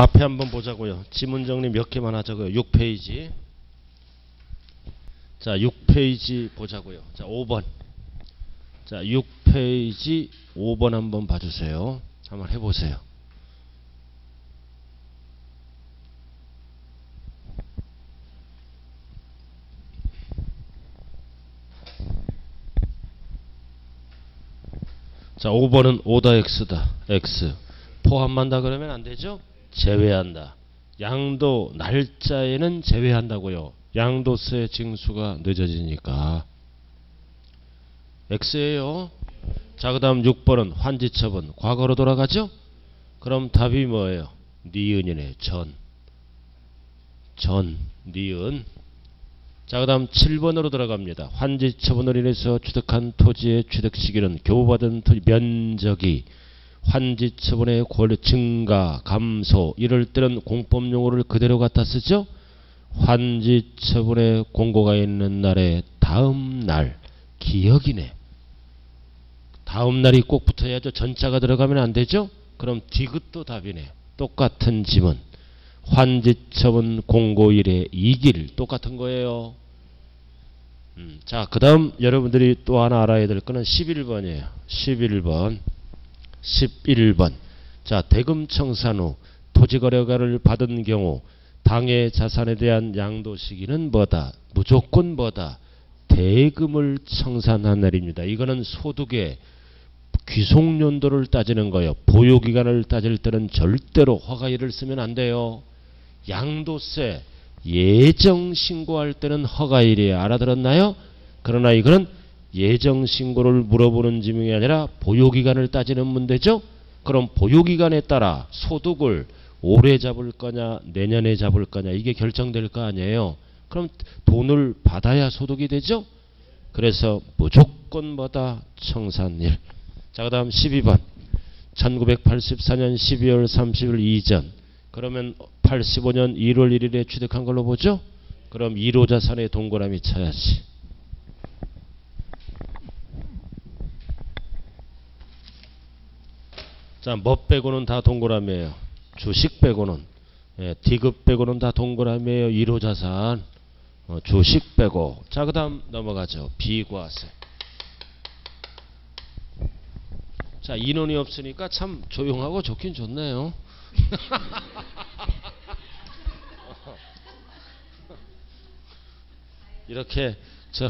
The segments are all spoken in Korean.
앞에 한번 보자고요. 지문 정리 몇 개만 하자고요. 6페이지. 자, 6페이지 보자고요. 자, 5번. 자, 6페이지 5번 한번 봐주세요. 한번 해보세요. 자, 5번은 오다 x다. x. 포함한다 그러면 안 되죠? 제외한다. 양도 날짜에는 제외한다고요. 양도세 징수가 늦어지니까. x예요. 자, 그 다음 6번은 환지처분. 과거로 돌아가죠? 그럼 답이 뭐예요? 니은이네. 전. 전. 니은. 자, 그 다음 7번으로 들어갑니다. 환지 처분으로 인해서 취득한 토지의 취득 시기는 교부받은 토지 면적이 환지 처분의 권리 증가, 감소 이럴 때는 공법 용어를 그대로 갖다 쓰죠. 환지 처분의 공고가 있는 날의 다음 날 기억이네. 다음 날이 꼭 붙어야죠. 전자가 들어가면 안 되죠. 그럼 디귿도 답이네. 똑같은 지문. 환지 처분 공고일의 이길 똑같은 거예요. 음, 자, 그 다음 여러분들이 또 하나 알아야 될 거는 11번이에요. 11번. 11번. 자, 대금청산 후 토지거래가를 받은 경우 당의 자산에 대한 양도 시기는 뭐다? 무조건 뭐다? 대금을 청산한 날입니다. 이거는 소득의 귀속연도를 따지는 거예요. 보유기간을 따질 때는 절대로 허가일을 쓰면 안 돼요. 양도세 예정 신고할 때는 허가일이에요. 알아들었나요? 그러나 이거는 예정 신고를 물어보는 지명이 아니라 보유기간을 따지는 문제죠. 그럼 보유기간에 따라 소득을 올해 잡을 거냐 내년에 잡을 거냐 이게 결정될 거 아니에요. 그럼 돈을 받아야 소득이 되죠. 그래서 무조건 뭐다 청산일. 자, 그 다음 12번. 1984년 12월 30일 이전. 그러면 85년 1월 1일에 취득한 걸로 보죠? 그럼 1호 자산의 동그라미 쳐야지. 자, 뭐 빼고는 다 동그라미예요. 주식 빼고는. 예, 디귿 빼고는 다 동그라미예요. 1호 자산. 어, 주식 빼고. 자, 그 다음 넘어가죠. 비과세. 자, 인원이 없으니까 참 조용하고 좋긴 좋네요. 이렇게 저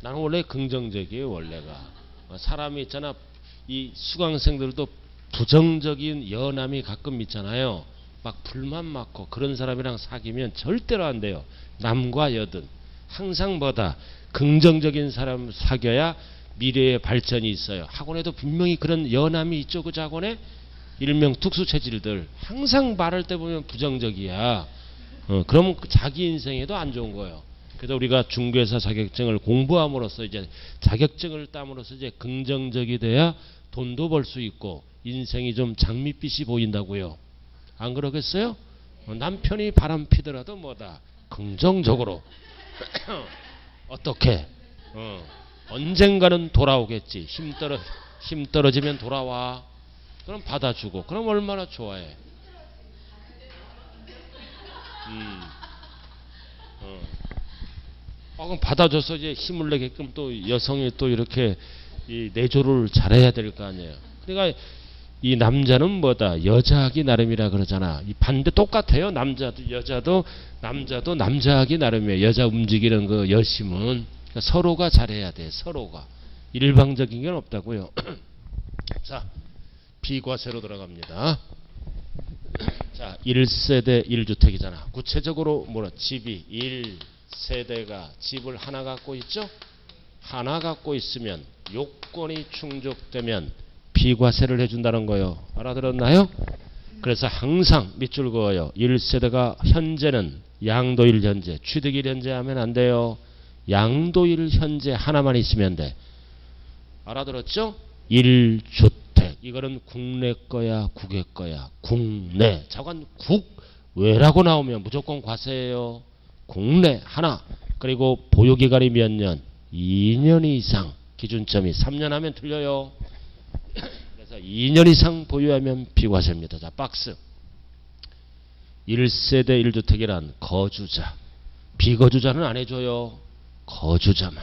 나는 원래 긍정적이에요 원래가 사람이 있잖아 이 수강생들도 부정적인 연함이 가끔 있잖아요. 막 불만 많고 그런 사람이랑 사귀면 절대로 안 돼요. 남과 여든. 항상 뭐다? 긍정적인 사람 사귀어야 미래의 발전이 있어요. 학원에도 분명히 그런 연함이 있죠 그 학원에? 일명 특수 체질들. 항상 말할 때 보면 부정적이야. 어, 그러면 그 자기 인생에도 안 좋은 거예요. 그래서 우리가 중개사 자격증을 공부함으로써 이제 자격증을 땀으로써 이제 긍정적이 돼야 돈도 벌 수 있고 인생이 좀 장밋빛이 보인다고요. 안 그러겠어요? 어, 남편이 바람 피더라도 뭐다 긍정적으로 어떻게 어, 언젠가는 돌아오겠지. 힘 떨어 힘 떨어지면 돌아와. 그럼 받아주고 그럼 얼마나 좋아해. 음. 어. 어, 그럼 받아줘서 이제 힘을 내게끔 또 여성이 또 이렇게 이 내조를 잘해야 될 거 아니에요. 그러니까 이 남자는 뭐다 여자하기 나름이라 그러잖아. 이 반대 똑같아요. 남자도 여자도 남자도 남자하기 나름이에요. 여자 움직이는 그 여심은 그러니까 서로가 잘해야 돼. 서로가 일방적인 건 없다고요. 자 비과 세로 들어갑니다. 자, 1세대 1주택이잖아. 구체적으로 뭐라 집이 1세대가 집을 하나 갖고 있죠? 하나 갖고 있으면 요건이 충족되면 비과세를 해준다는 거예요. 알아들었나요? 그래서 항상 밑줄 그어요. 1세대가 현재는 양도일 현재, 취득일 현재 하면 안 돼요. 양도일 현재 하나만 있으면 돼. 알아들었죠? 1주택. 이거는 국내 거야, 국외 거야. 국내. 자관 국외라고 나오면 무조건 과세예요. 국내 하나. 그리고 보유기간이 몇 년? 2년 이상. 기준점이 3년 하면 틀려요. 그래서 그래서 2년 이상 보유하면 비과세입니다. 자, 박스. 1세대 1주택이란 거주자. 비거주자는 안 해줘요. 거주자만.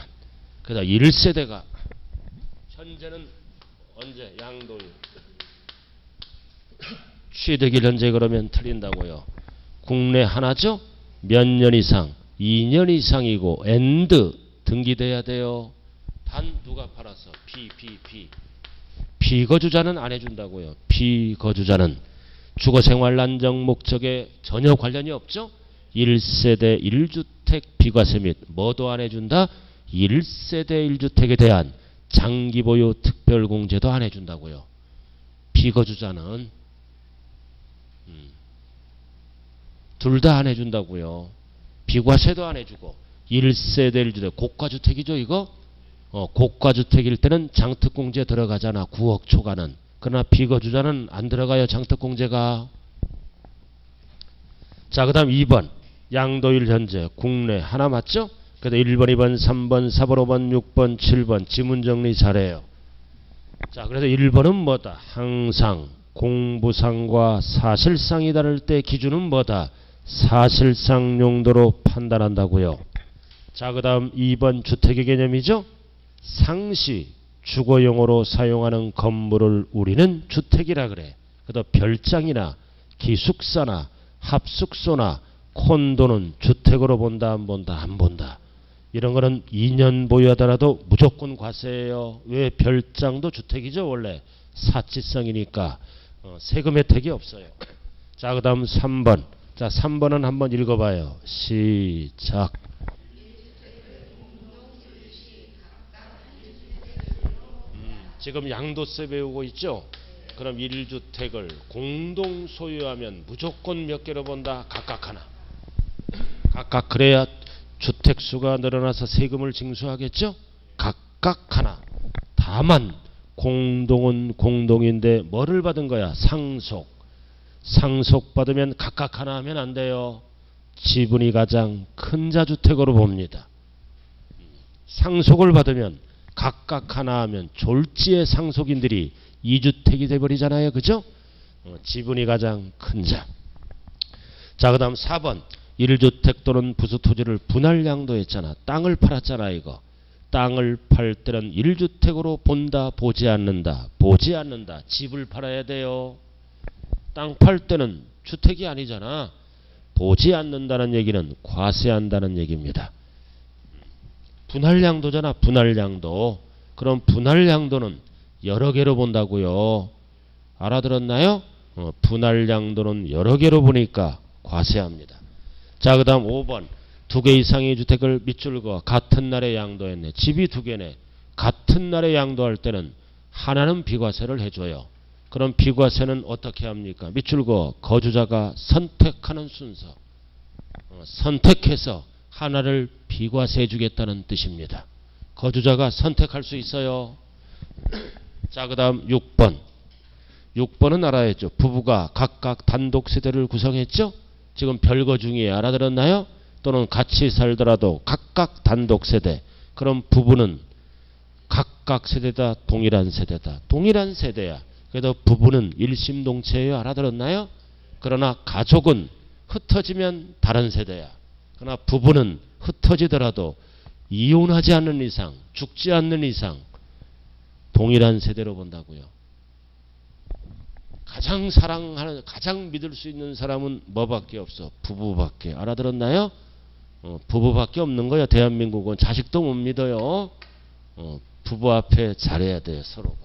그래서 1세대가 현재는 언제 양도일 취득일 현재 그러면 틀린다고요. 국내 하나죠? 몇 년 이상? 2년 이상이고 and 등기돼야 돼요. 단 누가 팔아서 비, 비, 비. 비거주자는 안 해준다고요. 비거주자는 주거생활 안정 목적에 전혀 관련이 없죠. 1세대 1주택 비과세 및 뭐도 안 해준다? 1세대 1주택에 대한 장기보유 특별공제도 안 해준다고요. 비거주자는 음, 둘다 안 해준다고요. 비과세도 안 해주고 1세대 1주택 고가주택이죠 이거? 어, 고가주택일 때는 장특공제 들어가잖아 9억 초과는. 그러나 비거주자는 안 들어가요 장특공제가. 자 그 다음 2번. 양도일 현재 국내. 하나 맞죠? 그래서 1번 2번 3번 4번 5번 6번 7번 지문 정리 잘해요. 자 그래서 1번은 뭐다? 항상 공부상과 사실상이 다를 때 기준은 뭐다? 사실상 용도로 판단한다고요. 자 그 다음 2번 주택의 개념이죠 상시 주거용으로 사용하는 건물을 우리는 주택이라 그래. 그래도 별장이나 기숙사나 합숙소나 콘도는 주택으로 본다 안 본다 안 본다. 이런 거는 2년 보유하더라도 무조건 과세예요. 왜 별장도 주택이죠 원래 사치성이니까 어, 세금 혜택이 없어요. 자 그다음 3번. 자 3번은 한번 읽어봐요. 시작. 지금 양도세 배우고 있죠? 그럼 1주택을 공동 소유하면 무조건 몇 개로 본다? 각각 하나. 각각 그래야 주택수가 늘어나서 세금을 징수하겠죠? 각각 하나. 다만 공동은 공동인데 뭐를 받은 거야? 상속. 상속받으면 각각 하나 하면 안 돼요. 지분이 가장 큰 자주택으로 봅니다. 상속을 받으면 각각 하나 하면 졸지의 상속인들이 2주택이 돼버리잖아요. 그죠? 어, 지분이 가장 큰 자. 자, 그 다음 4번. 1주택 또는 부수 토지를 분할 양도했잖아. 땅을 팔았잖아, 이거. 땅을 팔 때는 1주택으로 본다, 보지 않는다. 보지 않는다. 집을 팔아야 돼요. 땅 팔 때는 주택이 아니잖아. 보지 않는다는 얘기는 과세한다는 얘기입니다. 분할량도잖아 분할량도. 그럼 분할량도는 여러 개로 본다고요. 알아들었나요? 어, 분할량도는 여러 개로 보니까 과세합니다. 자 그 다음 5번. 두 개 이상의 주택을 밑줄 그어 같은 날에 양도했네. 집이 두 개네. 같은 날에 양도할 때는 하나는 비과세를 해줘요. 그럼 비과세는 어떻게 합니까? 밑줄 그어 거주자가 선택하는 순서. 어, 선택해서 하나를 비과세 주겠다는 뜻입니다. 거주자가 선택할 수 있어요. 자, 그 다음 6번. 6번은 알아야죠. 부부가 각각 단독 세대를 구성했죠? 지금 별거 중에 알아들었나요? 또는 같이 살더라도 각각 단독 세대. 그럼 부부는 각각 세대다, 동일한 세대다. 동일한 세대야. 그래도 부부는 일심동체예요. 알아들었나요? 그러나 가족은 흩어지면 다른 세대야. 그러나 부부는 흩어지더라도 이혼하지 않는 이상, 죽지 않는 이상 동일한 세대로 본다고요. 가장 사랑하는, 가장 믿을 수 있는 사람은 뭐밖에 없어? 부부밖에. 알아들었나요? 어, 부부밖에 없는 거야. 대한민국은 자식도 못 믿어요. 어, 부부 앞에 잘해야 돼요. 서로가.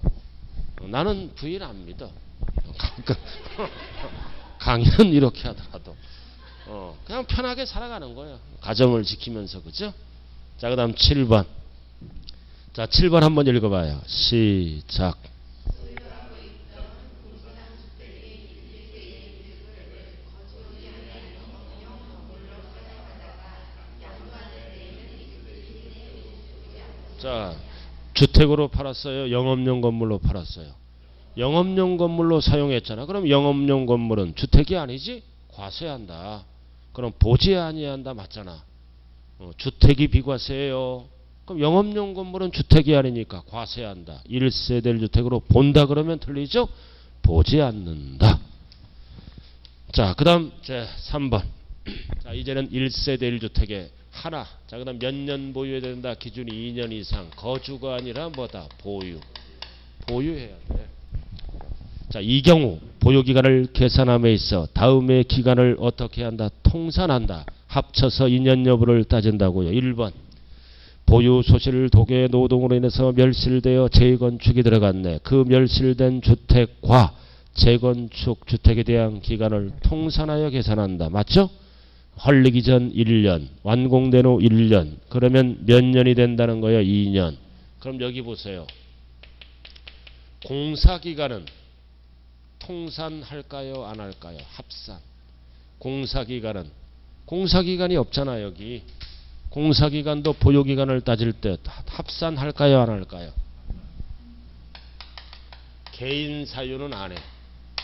어, 나는 부인 안 믿어. 강연 이렇게 하더라도. 어, 그냥 편하게 살아가는 거예요. 가정을 지키면서 그죠? 자, 그다음 7번. 자, 7번 한번 읽어 봐요. 시작. 자, 주택으로 팔았어요. 영업용 건물로 팔았어요. 영업용 건물로 사용했잖아. 그럼 영업용 건물은 주택이 아니지? 과세한다. 그럼 보지 아니한다 맞잖아. 어, 주택이 비과세예요. 그럼 영업용 건물은 주택이 아니니까 과세한다. 1세대를 주택으로 본다 그러면 틀리죠? 보지 않는다. 자, 그 다음 제 3번. 자, 이제는 1세대 1주택에 하나. 자, 그 다음 몇 년 보유해야 된다. 기준이 2년 이상. 거주가 아니라 뭐다? 보유. 보유해야 돼. 자, 이 경우 보유기간을 계산함에 있어 다음의 기간을 어떻게 한다? 통산한다. 합쳐서 2년 여부를 따진다고요. 1번. 보유 소실 독의 노동으로 인해서 멸실되어 재건축이 들어갔네. 그 멸실된 주택과 재건축 주택에 대한 기간을 통산하여 계산한다. 맞죠? 헐리기 전 1년, 완공된 후 1년. 그러면 몇 년이 된다는 거예요? 2년. 그럼 여기 보세요. 공사 기간은 통산할까요? 안 할까요? 합산. 공사 기간은 공사 기간이 없잖아, 여기. 공사 기간도 보유 기간을 따질 때 합산할까요? 안 할까요? 개인 사유는 안 해.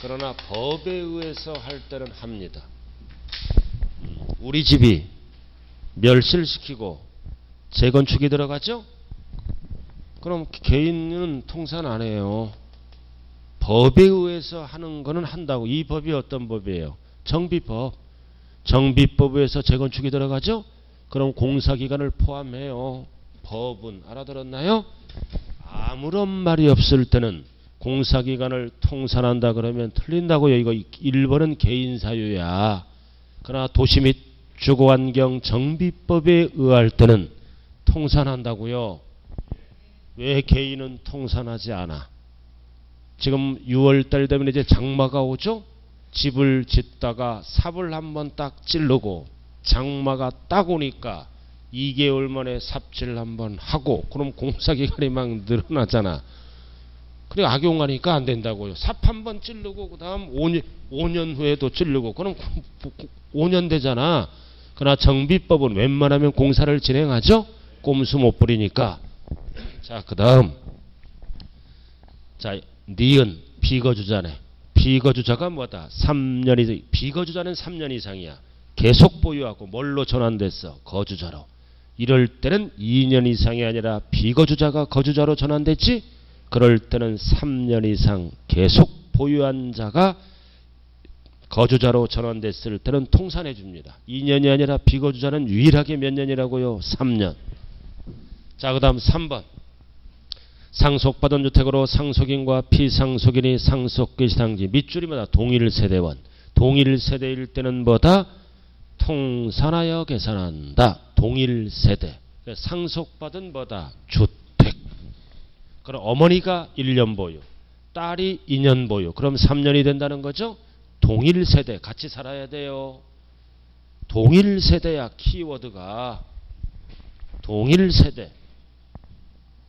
그러나 법에 의해서 할 때는 합니다. 우리 집이 멸실시키고 재건축이 들어가죠? 그럼 개인은 통산 안 해요. 법에 의해서 하는 거는 한다고. 이 법이 어떤 법이에요? 정비법. 정비법에서 재건축이 들어가죠? 그럼 공사기간을 포함해요. 법은 알아들었나요? 아무런 말이 없을 때는 공사기간을 통산한다 그러면 틀린다고요. 이거 1번은 개인사유야. 그러나 도시 및 주거환경 정비법에 의할 때는 통산한다고요. 왜 개인은 통산하지 않아? 지금 6월달 되면 이제 장마가 오죠? 집을 짓다가 삽을 한번 딱 찌르고 장마가 딱 오니까 2개월 만에 삽질 한번 하고 그럼 공사기간이 막 늘어나잖아. 그래 악용하니까 안 된다고요. 삽 한번 찌르고 그 다음 5년, 5년 후에도 찌르고 그럼 5년 되잖아. 그러나 정비법은 웬만하면 공사를 진행하죠. 꼼수 못 부리니까. 자, 그 다음 자 니은 비거주자네. 비거주자가 뭐다? 3년이 비거주자는 3년 이상이야. 계속 보유하고 뭘로 전환됐어? 거주자로. 이럴 때는 2년 이상이 아니라 비거주자가 거주자로 전환됐지? 그럴 때는 3년 이상 계속 보유한 자가 거주자로 전환됐을 때는 통산해 줍니다. 2년이 아니라 비거주자는 유일하게 몇 년이라고요? 3년. 자, 그 다음 3번. 상속받은 주택으로 상속인과 피상속인이 상속기 시당지 밑줄이마다 동일 세대원. 동일 세대일 때는 뭐다? 통산하여 계산한다. 동일 세대. 상속받은 뭐다? 주택. 그럼 어머니가 1년 보유. 딸이 2년 보유. 그럼 3년이 된다는 거죠? 동일 세대. 같이 살아야 돼요. 동일 세대야 키워드가. 동일 세대.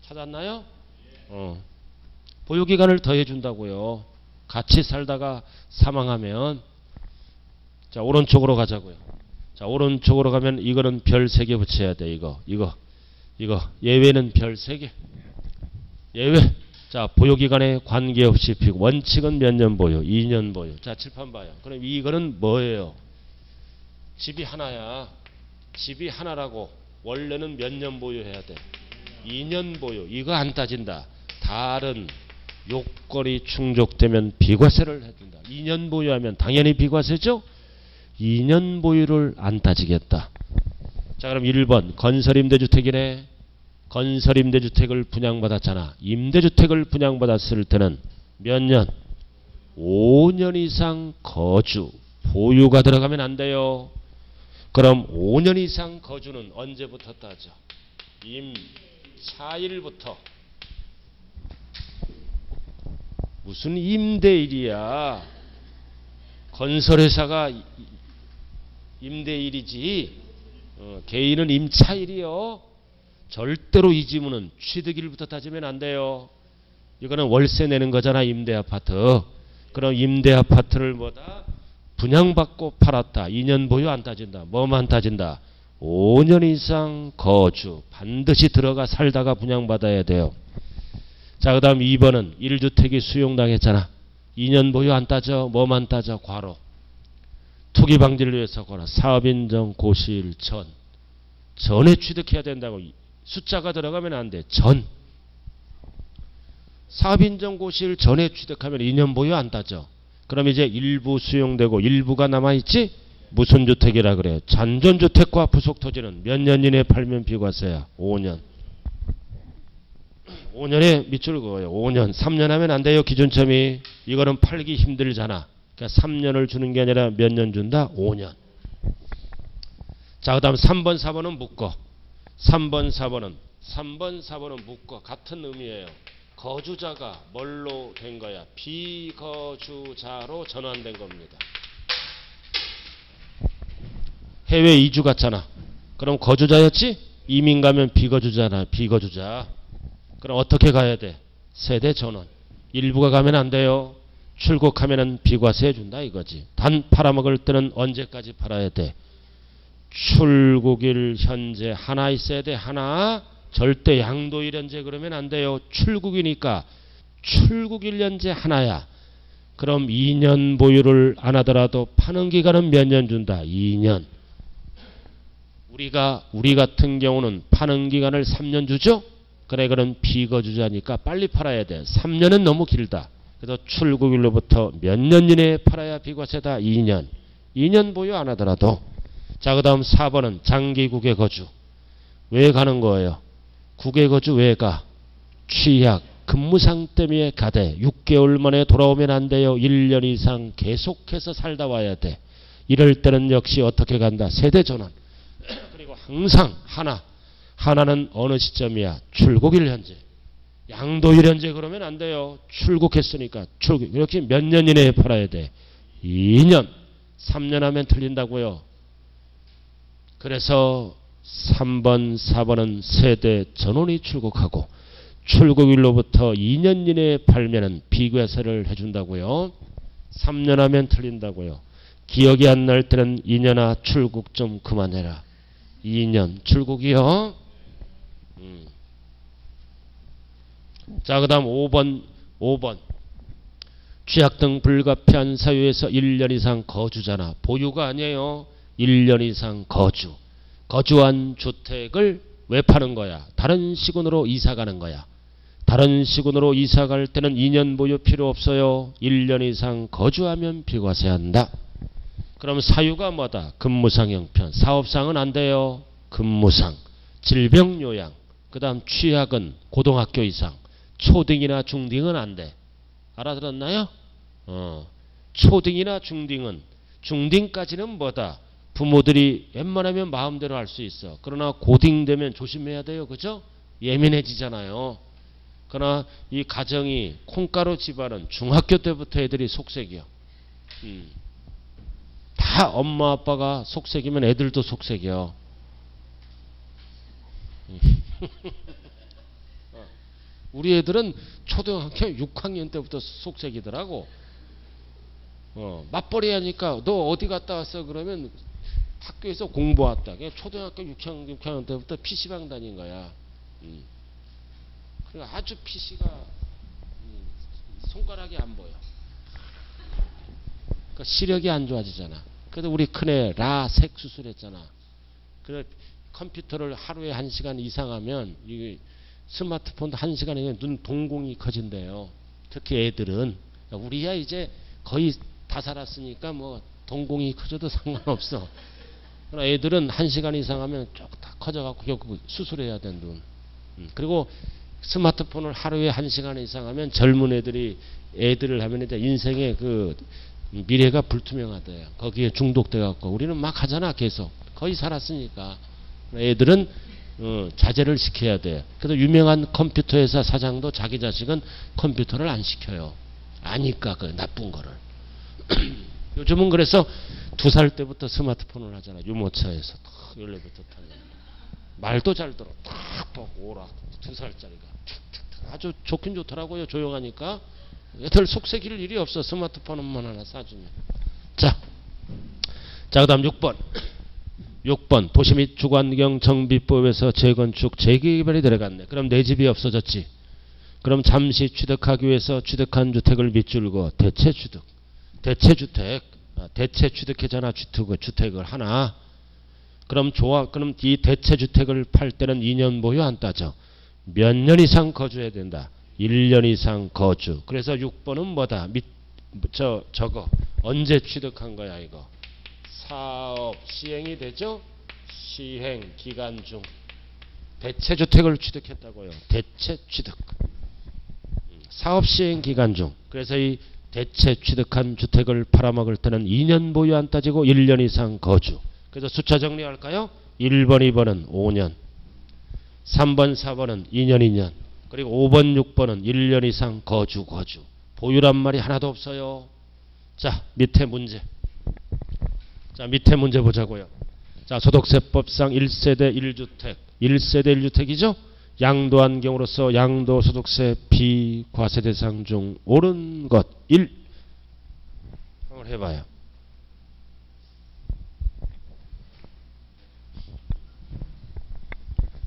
찾았나요? 어. 보유기간을 더해준다고요. 같이 살다가 사망하면 자 오른쪽으로 가자고요. 자 오른쪽으로 가면 이거는 별 3개 붙여야 돼. 이거 이거 이거 예외는 별 3개. 예외. 자 보유기간에 관계없이 피고 원칙은 몇 년 보유? 2년 보유. 자 칠판 봐요. 그럼 이거는 뭐예요? 집이 하나야. 집이 하나라고 원래는 몇 년 보유해야 돼? 2년 보유. 이거 안 따진다. 다른 요건이 충족되면 비과세를 해준다. 2년 보유하면 당연히 비과세죠? 2년 보유를 안 따지겠다. 자 그럼 1번 건설 임대주택이네. 건설 임대주택을 분양받았잖아. 임대주택을 분양받았을 때는 몇 년? 5년 이상 거주, 보유가 들어가면 안 돼요. 그럼 5년 이상 거주는 언제부터 따져? 임차일부터. 무슨 임대일이야. 건설회사가 임대일이지. 어, 개인은 임차일이요. 절대로 이 지문은 취득일부터 따지면 안 돼요. 이거는 월세 내는 거잖아 임대 아파트. 그럼 임대 아파트를 뭐다? 분양받고 팔았다. 2년 보유 안 따진다. 뭐만 따진다? 5년 이상 거주. 반드시 들어가 살다가 분양받아야 돼요. 자, 그 다음 2번은 1주택이 수용당했잖아. 2년 보유 안 따져. 뭐만 따져? 과로. 투기 방지를 위해서 거라. 사업인정 고시일 전. 전에 취득해야 된다고. 숫자가 들어가면 안 돼. 전. 사업인정 고시를 전에 취득하면 2년 보유 안 따져. 그럼 이제 일부 수용되고 일부가 남아있지? 무슨 주택이라 그래? 잔존주택과 부속토지는 몇 년 이내에 팔면 비과세야? 5년. 5년에 밑줄 그어요. 5년. 3년 하면 안 돼요. 기준점이. 이거는 팔기 힘들잖아. 그러니까 3년을 주는 게 아니라 몇 년 준다? 5년. 자, 그 다음 3번, 4번은 묶어. 3번, 4번은 3번, 4번은 묶어. 같은 의미예요. 거주자가 뭘로 된 거야? 비거주자로 전환된 겁니다. 해외 이주 갔잖아. 그럼 거주자였지? 이민 가면 비거주자나 비거주자. 그럼 어떻게 가야 돼? 세대 전원. 일부가 가면 안 돼요. 출국하면은 비과세 준다 이거지. 단 팔아먹을 때는 언제까지 팔아야 돼? 출국일 현재 하나 있어야 돼. 하나. 절대 양도일 현재 그러면 안 돼요. 출국이니까 출국일 현재 하나야. 그럼 2년 보유를 안 하더라도 파는 기간은 몇 년 준다? 2년. 우리가 우리 같은 경우는 파는 기간을 3년 주죠? 그래 그럼 비거주자니까 빨리 팔아야 돼. 3년은 너무 길다. 그래서 출국일로부터 몇 년 이내에 팔아야 비과세다. 2년. 2년 보유 안 하더라도. 자, 그 다음 4번은 장기국외 거주. 왜 가는 거예요? 국외 거주 왜 가? 취약, 근무상 때문에 가대. 6개월 만에 돌아오면 안 돼요. 1년 이상 계속해서 살다 와야 돼. 이럴 때는 역시 어떻게 간다? 세대 전환. 그리고 항상 하나. 하나는 어느 시점이야? 출국일 현재. 양도일 현재 그러면 안 돼요. 출국했으니까 출국. 이렇게 몇 년 이내에 팔아야 돼? 2년. 3년 하면 틀린다고요. 그래서 3번, 4번은 세대 전원이 출국하고 출국일로부터 2년 이내에 팔면은 비과세를 해준다고요. 3년 하면 틀린다고요. 기억이 안 날 때는 2년아 출국 좀 그만해라. 2년 출국이요. 음. 자, 그 다음 5번, 5번. 취약 등 불가피한 사유에서 1년 이상 거주잖아. 보유가 아니에요. 1년 이상 거주. 거주한 주택을 왜 파는 거야? 다른 시군으로 이사 가는 거야. 다른 시군으로 이사 갈 때는 2년 보유 필요 없어요. 1년 이상 거주하면 비과세한다. 그럼 사유가 뭐다? 근무상 형편. 사업상은 안 돼요. 근무상. 질병 요양. 그 다음 취약은 고등학교 이상. 초등이나 중딩은 안 돼. 알아들었나요? 어. 초등이나 중딩은 중딩까지는 뭐다? 부모들이 웬만하면 마음대로 할 수 있어. 그러나 고딩 되면 조심해야 돼요. 그죠? 예민해지잖아요. 그러나 이 가정이 콩가루 집안은 중학교 때부터 애들이 속색이요. 음. 다 엄마 아빠가 속색이면 애들도 속색이요. 어. 우리 애들은 초등학교 6학년 때부터 속색이더라고. 어, 맞벌이 하니까 너 어디 갔다 왔어? 그러면 학교에서 공부 왔다. 초등학교 6학년, 6학년 때부터 PC방 다닌 거야. 음. 그리고 아주 PC가 음, 손가락이 안 보여. 그러니까 시력이 안 좋아지잖아. 그래도 우리 큰애 라 색 수술했잖아. 그래 컴퓨터를 하루에 한 시간 이상 하면 이 스마트폰도 한 시간에 눈 동공이 커진대요. 특히 애들은 우리야 이제 거의 다 살았으니까 뭐 동공이 커져도 상관없어. 그러나 애들은 한 시간 이상 하면 쭉 다 커져갖고 결국 수술해야 된 눈. 음, 그리고 스마트폰을 하루에 한 시간 이상 하면 젊은 애들이 애들을 하면 이제 인생의 그 미래가 불투명하대요. 거기에 중독돼 갖고 우리는 막 하잖아 계속 거의 살았으니까 애들은 어, 자제를 시켜야 돼. 그래서 유명한 컴퓨터 회사 사장도 자기 자식은 컴퓨터를 안 시켜요. 아니까 그 나쁜 거를. 요즘은 그래서 두 살 때부터 스마트폰을 하잖아. 유모차에서 열레부터 타는. 말도 잘 들어. 탁 오라. 두 살짜리가. 아주 좋긴 좋더라고요. 조용하니까. 애들 속색일 일이 없어. 스마트폰만 하나 사주면. 자. 자, 그 다음 6번. 6번. 도시 및 주관경 정비법에서 재건축, 재개발이 들어갔네. 그럼 내 집이 없어졌지. 그럼 잠시 취득하기 위해서 취득한 주택을 밑줄고 대체 취득. 대체 주택. 대체 취득했잖아. 주택을, 주택을 하나. 그럼 좋아. 그럼 이 대체 주택을 팔 때는 2년 보유 안 따져. 몇 년 이상 거주해야 된다. 1년 이상 거주. 그래서 6번은 뭐다? 밑, 저, 저거. 언제 취득한 거야, 이거? 사업 시행이 되죠? 시행 기간 중. 대체 주택을 취득했다고요. 대체 취득. 사업 시행 기간 중. 그래서 이 대체 취득한 주택을 팔아먹을 때는 2년 보유 안 따지고 1년 이상 거주. 그래서 숫자 정리할까요? 1번, 2번은 5년. 3번, 4번은 2년, 2년. 그리고 5번, 6번은 1년 이상 거주, 거주. 보유란 말이 하나도 없어요. 자, 밑에 문제. 자, 밑에 문제 보자고요. 자, 소득세법상 1세대 1주택. 1세대 1주택이죠? 양도한 경우로서 양도 소득세 비과세 대상 중 옳은 것 1. 한번 해 봐요.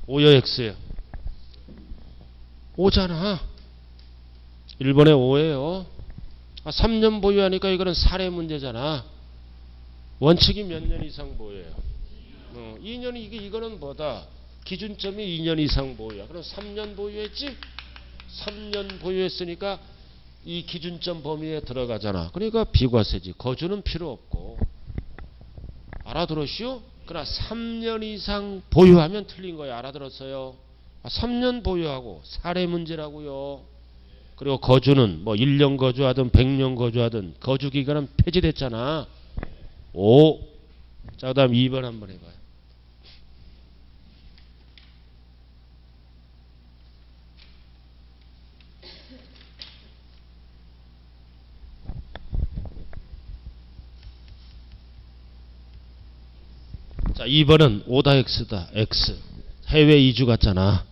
오여 X예요. 오잖아. 1번에 5예요. 아, 3년 보유하니까 이거는 사례 문제잖아. 원칙이 몇 년 이상 보유해요. 어, 2년이 이게 이거는 뭐다? 기준점이 2년 이상 보유야. 그럼 3년 보유했지? 3년 보유했으니까 이 기준점 범위에 들어가잖아. 그러니까 비과세지. 거주는 필요 없고. 알아들었슈? 그러나 3년 이상 보유하면 틀린 거야. 알아들었어요? 3년 보유하고 사례 문제라고요. 그리고 거주는 뭐 1년 거주하든 100년 거주하든 거주 기간은 폐지됐잖아. 5. 자, 그다음 2번 한번 해 봐요. 자, 2번은 오다 X다. X. 해외 이주 갔잖아.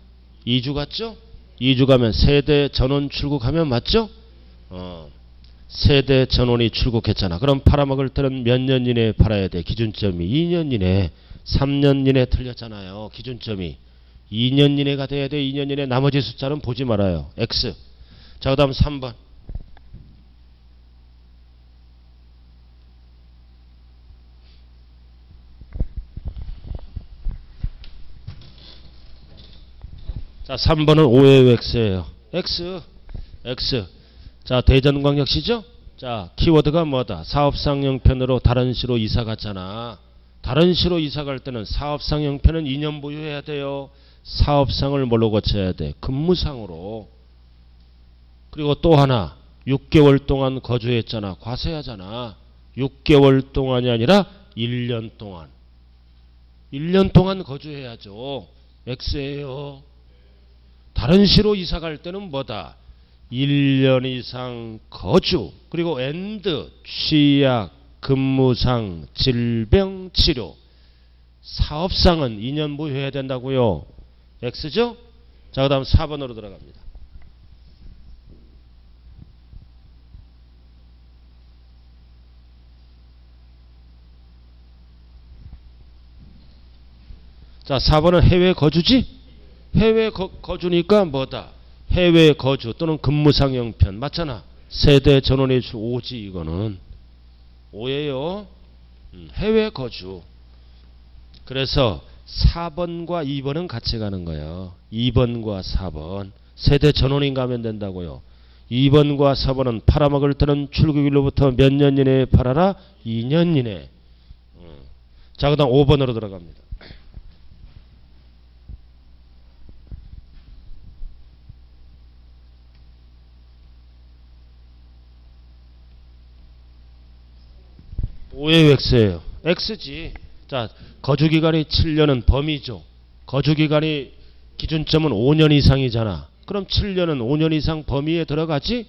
이주 갔죠? 이주 가면 세대 전원 출국하면 맞죠? 어. 세대 전원이 출국했잖아. 그럼 팔아먹을 때는 몇 년 이내에 팔아야 돼? 기준점이 2년 이내, 3년 이내 틀렸잖아요. 기준점이 2년 이내가 돼야 돼. 2년 이내 나머지 숫자는 보지 말아요. X. 자, 그다음 3번. 자, 3번은 5의 X예요. X, X. 자, 대전광역시죠? 자, 키워드가 뭐다? 사업상 형편으로 다른 시로 이사 갔잖아. 다른 시로 이사 갈 때는 사업상 형편은 2년 보유해야 돼요. 사업상을 뭘로 고쳐야 돼? 근무상으로. 그리고 또 하나, 6개월 동안 거주했잖아. 과세하잖아. 6개월 동안이 아니라 1년 동안. 1년 동안 거주해야죠. X예요. 다른 시로 이사 갈 때는 뭐다? 1년 이상 거주 그리고 and 취학 근무상 질병 치료 사업상은 2년 보유해야 된다고요. X죠? 자, 그 다음 4번으로 들어갑니다. 자, 4번은 해외 거주지? 해외 거, 거주니까 뭐다? 해외 거주 또는 근무상 형편 맞잖아. 세대 전원의 주 오지 이거는 오예요. 음, 해외 거주. 그래서 4번과 2번은 같이 가는 거예요. 2번과 4번. 세대 전원인 가면 된다고요. 2번과 4번은 팔아먹을 때는 출국일로부터 몇 년 이내에 팔아라? 2년 이내. 음. 자, 그 다음 5번으로 들어갑니다. 오의 X예요. X지. 자, 거주기간이 7년은 범위죠. 거주기간이 기준점은 5년 이상이잖아. 그럼 7년은 5년 이상 범위에 들어가지?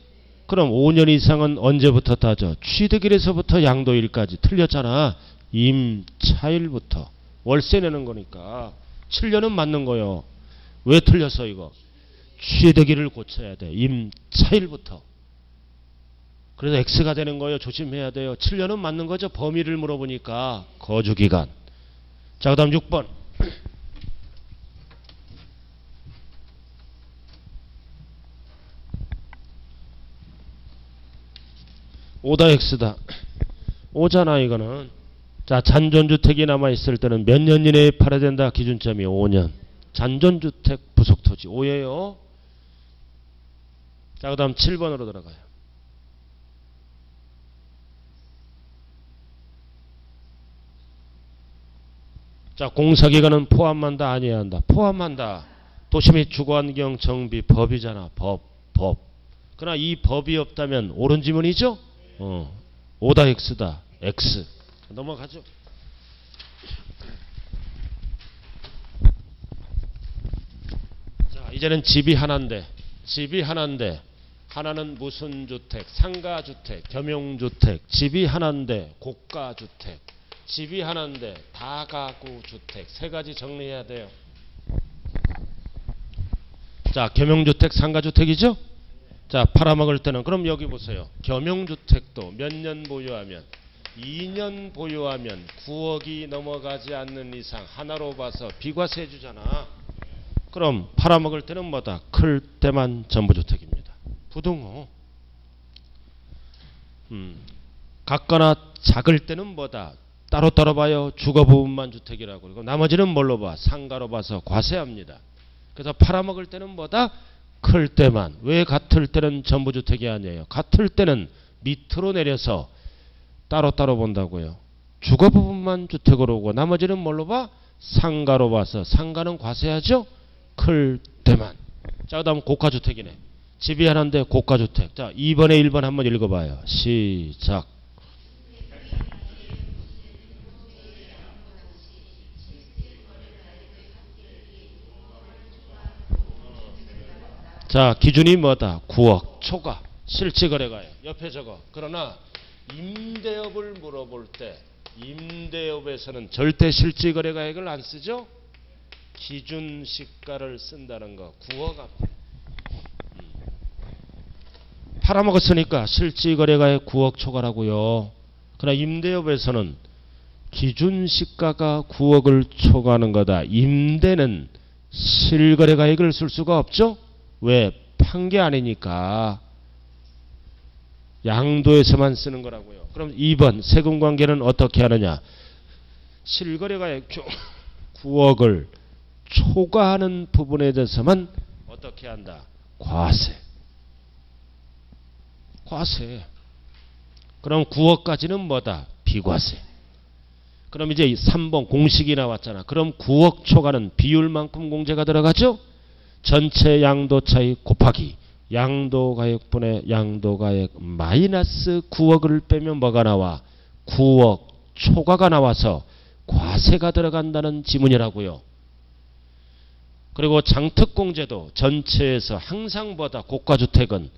그럼 5년 이상은 언제부터 따져? 취득일에서부터 양도일까지 틀렸잖아. 임차일부터. 월세 내는 거니까. 7년은 맞는 거요. 왜 틀렸어 이거? 취득일을 고쳐야 돼. 임차일부터. 그래서 X가 되는 거예요. 조심해야 돼요. 7년은 맞는 거죠. 범위를 물어보니까 거주기간. 자, 그 다음 6번. 오다 X다. 오잖아 이거는. 자, 잔존주택이 남아있을 때는 몇 년 이내에 팔아야 된다? 기준점이 5년. 잔존주택 부속토지 5예요. 자, 그 다음 7번으로 들어가요. 자, 공사기간은 포함한다, 아니해야 한다? 포함한다. 도시 및 주거환경 정비 법이잖아. 법, 법. 그러나 이 법이 없다면 옳은 지문이죠? 어. 오다 X다. X. 넘어가죠. 자, 이제는 집이 하나인데, 집이 하나인데, 하나는 무슨 주택? 상가주택, 겸용주택. 집이 하나인데, 고가주택. 집이 하나인데, 다가구 주택. 세 가지 정리해야 돼요. 자, 겸용주택, 상가주택이죠? 자, 팔아먹을 때는 그럼 여기 보세요. 겸용주택도 몇 년 보유하면 2년 보유하면 9억이 넘어가지 않는 이상 하나로 봐서 비과세 주잖아. 그럼 팔아먹을 때는 뭐다? 클 때만 전부주택입니다. 부등호. 음, 같거나 작을 때는 뭐다? 따로따로 봐요. 주거 부분만 주택이라고. 그리고 나머지는 뭘로 봐? 상가로 봐서 과세합니다. 그래서 팔아먹을 때는 뭐다? 클 때만. 왜 같을 때는 전부 주택이 아니에요? 같을 때는 밑으로 내려서 따로따로 본다고요. 주거 부분만 주택으로 오고 나머지는 뭘로 봐? 상가로 봐서 상가는 과세하죠? 클 때만. 자, 그 다음 고가주택이네. 집이 하나인데 고가주택. 자, 2번에 1번 한번 읽어봐요. 시작. 자, 기준이 뭐다? 9억 초과 실지거래가요. 옆에 적어. 그러나 임대업을 물어볼 때 임대업에서는 절대 실지거래가액을 안 쓰죠? 기준 시가를 쓴다는 거 9억 앞. 음. 팔아먹었으니까 실지거래가액 9억 초과라고요. 그러나 임대업에서는 기준 시가가 9억을 초과하는 거다. 임대는 실거래가액을 쓸 수가 없죠? 왜? 판게 아니니까. 양도에서만 쓰는 거라고요. 그럼 2번 세금 관계는 어떻게 하느냐? 실거래가액 9억을 초과하는 부분에 대해서만 어떻게 한다? 과세. 과세. 그럼 9억까지는 뭐다? 비과세. 그럼 이제 3번 공식이 나왔잖아. 그럼 9억 초과는 비율만큼 공제가 들어가죠? 전체 양도 차이 곱하기 양도가액분의 양도가액 마이너스 9억을 빼면 뭐가 나와? 9억 초과가 나와서 과세가 들어간다는 지문이라고요. 그리고 장특공제도 전체에서 항상보다 고가주택은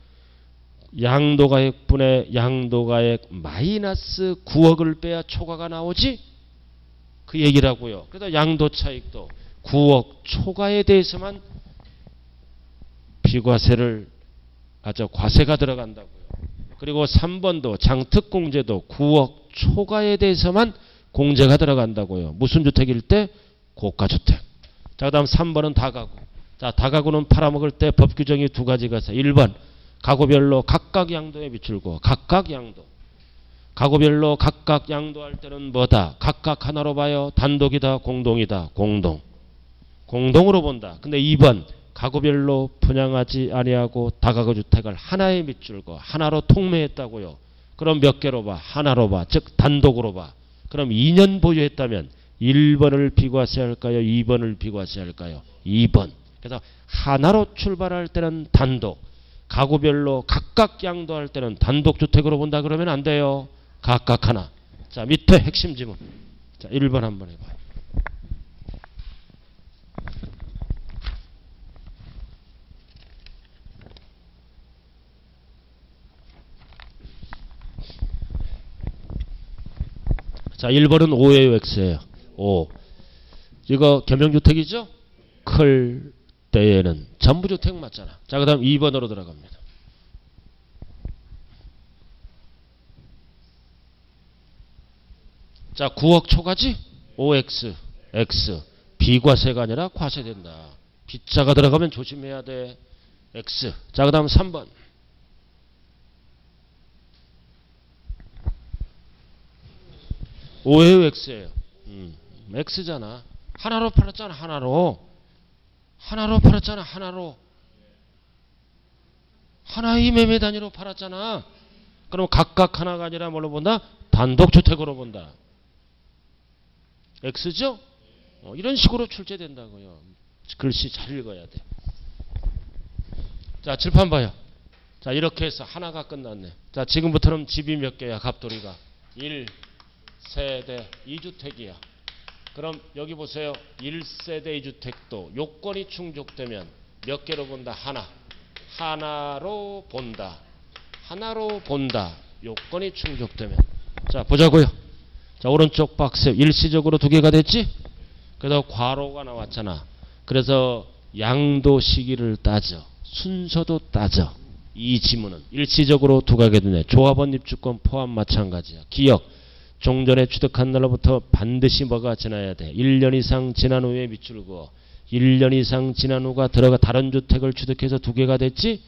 양도가액분의 양도가액 마이너스 9억을 빼야 초과가 나오지? 그 얘기라고요. 그래서 양도차익도 9억 초과에 대해서만 비과세를 아저 과세가 들어간다고요. 그리고 3번도 장특공제도 9억 초과에 대해서만 공제가 들어간다고요. 무슨 주택일 때? 고가주택. 자, 그 다음 3번은 다가구. 자, 다가구는 팔아먹을 때 법 규정이 두 가지가 있어요. 1번, 가구별로 각각 양도에 비출고, 각각 양도. 가구별로 각각 양도할 때는 뭐다? 각각 하나로 봐요. 단독이다, 공동이다, 공동. 공동으로 본다. 근데 2번, 가구별로 분양하지 아니하고 다가구 주택을 하나에 밑줄고 하나로 통매했다고요. 그럼 몇 개로 봐? 하나로 봐. 즉 단독으로 봐. 그럼 2년 보유했다면 1번을 비과세 할까요? 2번을 비과세 할까요? 2번. 그래서 하나로 출발할 때는 단독, 가구별로 각각 양도할 때는 단독 주택으로 본다 그러면 안 돼요. 각각 하나. 자, 밑에 핵심 지문. 자, 1번 한번 해봐요. 자, 1번은 5예요, X예요. 5. 이거 겸용주택이죠? 클 때에는 전부주택 맞잖아. 자, 그 다음 2번으로 들어갑니다. 자, 9억 초과지? OX, X. 비과세가 아니라 과세된다. 빗자가 들어가면 조심해야 돼. X. 자, 그 다음 3번. 오해요 X예요. 음, X잖아. 하나로 팔았잖아 하나로. 하나로 팔았잖아 하나로. 하나의 매매 단위로 팔았잖아. 그럼 각각 하나가 아니라 뭘로 본다? 단독주택으로 본다. X죠? 어, 이런 식으로 출제된다고요. 글씨 잘 읽어야 돼. 자, 칠판 봐요. 자, 이렇게 해서 하나가 끝났네. 자, 지금부터는 집이 몇 개야, 갑돌이가? 1, 세대 2주택이야. 그럼 여기 보세요. 1세대 2주택도 요건이 충족되면 몇 개로 본다? 하나. 하나로 본다. 하나로 본다. 요건이 충족되면. 자, 보자고요. 자, 오른쪽 박스 일시적으로 두 개가 됐지? 그래서 괄호가 나왔잖아. 그래서 양도 시기를 따져. 순서도 따져. 이 지문은 일시적으로 두 가게 되네. 조합원 입주권 포함 마찬가지야. 기억. 종전에 취득한 날로부터 반드시 뭐가 지나야 돼. 1년 이상 지난 후에 밑줄 그어. 1년 이상 지난 후가 들어가 다른 주택을 취득해서 두 개가 됐지?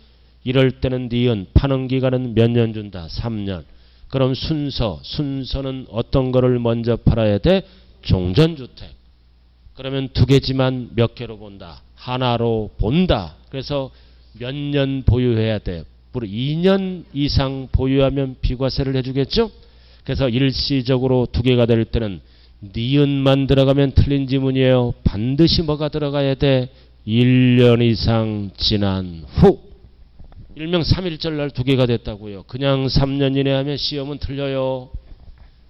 이럴 때는 니은 파는 기간은 몇 년 준다. 3년. 그럼 순서, 순서는 어떤 거를 먼저 팔아야 돼? 종전주택. 그러면 두 개지만 몇 개로 본다? 하나로 본다. 그래서 몇 년 보유해야 돼? 2년 이상 보유하면 비과세를 해주겠죠? 그래서 일시적으로 두 개가 될 때는 니은만 들어가면 틀린 지문이에요. 반드시 뭐가 들어가야 돼? 1년 이상 지난 후. 일명 3일절 날 두 개가 됐다고요. 그냥 3년 이내 하면 시험은 틀려요.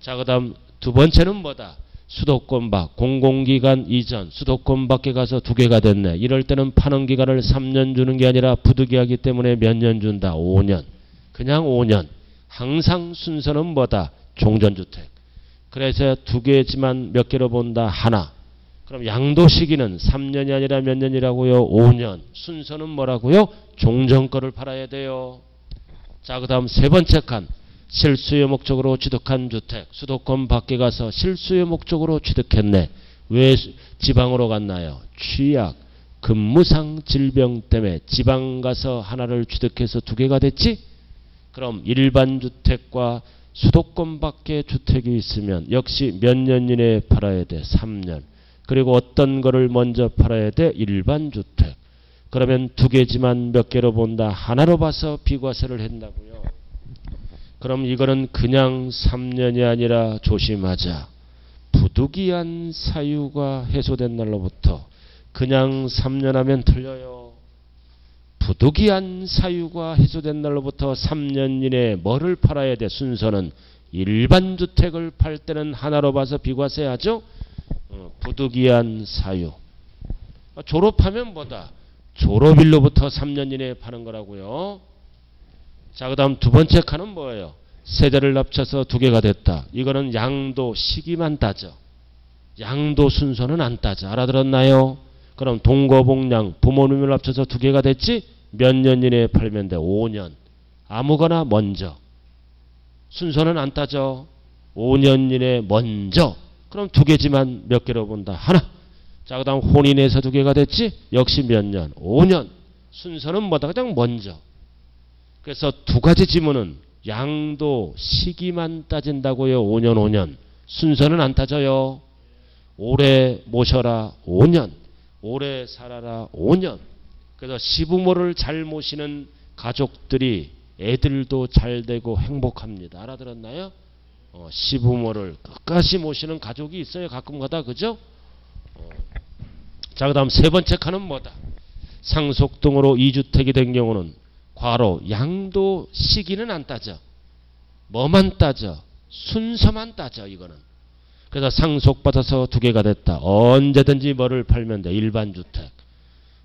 자, 그 다음 두 번째는 뭐다? 수도권 밖, 공공기관 이전, 수도권 밖에 가서 두 개가 됐네. 이럴 때는 파는 기간을 3년 주는 게 아니라 부득이하기 때문에 몇 년 준다? 5년. 그냥 5년. 항상 순서는 뭐다? 종전주택. 그래서 두 개지만 몇 개로 본다? 하나. 그럼 양도 시기는 3년이 아니라 몇 년이라고요? 5년. 순서는 뭐라고요? 종전 거를 팔아야 돼요. 자, 그 다음 세 번째 칸. 실수요 목적으로 취득한 주택. 수도권 밖에 가서 실수요 목적으로 취득했네. 왜 지방으로 갔나요? 취약, 근무상 질병 때문에 지방 가서 하나를 취득해서 두 개가 됐지? 그럼 일반 주택과 수도권 밖에 주택이 있으면 역시 몇 년 이내에 팔아야 돼? 3년. 그리고 어떤 거를 먼저 팔아야 돼? 일반 주택. 그러면 두 개지만 몇 개로 본다? 하나로 봐서 비과세를 한다고요. 그럼 이거는 그냥 3년이 아니라 조심하자. 부득이한 사유가 해소된 날로부터 그냥 3년 하면 틀려요. 부득이한 사유가 해소된 날로부터 3년 이내에 뭐를 팔아야 돼? 순서는 일반 주택을 팔 때는 하나로 봐서 비과세 하죠. 어, 부득이한 사유. 어, 졸업하면 뭐다? 졸업일로부터 3년 이내에 파는 거라고요. 자, 그 다음 두 번째 칸은 뭐예요? 세대를 합쳐서 두 개가 됐다. 이거는 양도 시기만 따져. 양도 순서는 안 따져. 알아들었나요? 그럼 동거복량 부모님을 합쳐서 두 개가 됐지? 몇 년 이내에 팔면 돼? 5년. 아무거나 먼저. 순서는 안 따져. 5년 이내에 먼저. 그럼 두 개지만 몇 개로 본다? 하나. 자, 그 다음 혼인해서 두 개가 됐지? 역시 몇 년? 5년. 순서는 뭐다? 그냥 먼저. 그래서 두 가지 지문은 양도 시기만 따진다고요. 5년 5년. 순서는 안 따져요. 오래 모셔라 5년. 오래 살아라 5년. 그래서 시부모를 잘 모시는 가족들이 애들도 잘 되고 행복합니다. 알아들었나요? 어, 시부모를 끝까지 모시는 가족이 있어요. 가끔 가다 그죠? 어. 자, 그 다음 세 번째 칸은 뭐다? 상속등으로 2주택이 된 경우는 과로 양도 시기는 안 따져. 뭐만 따져? 순서만 따져 이거는. 그래서 상속받아서 두 개가 됐다. 언제든지 뭐를 팔면 돼. 일반 주택.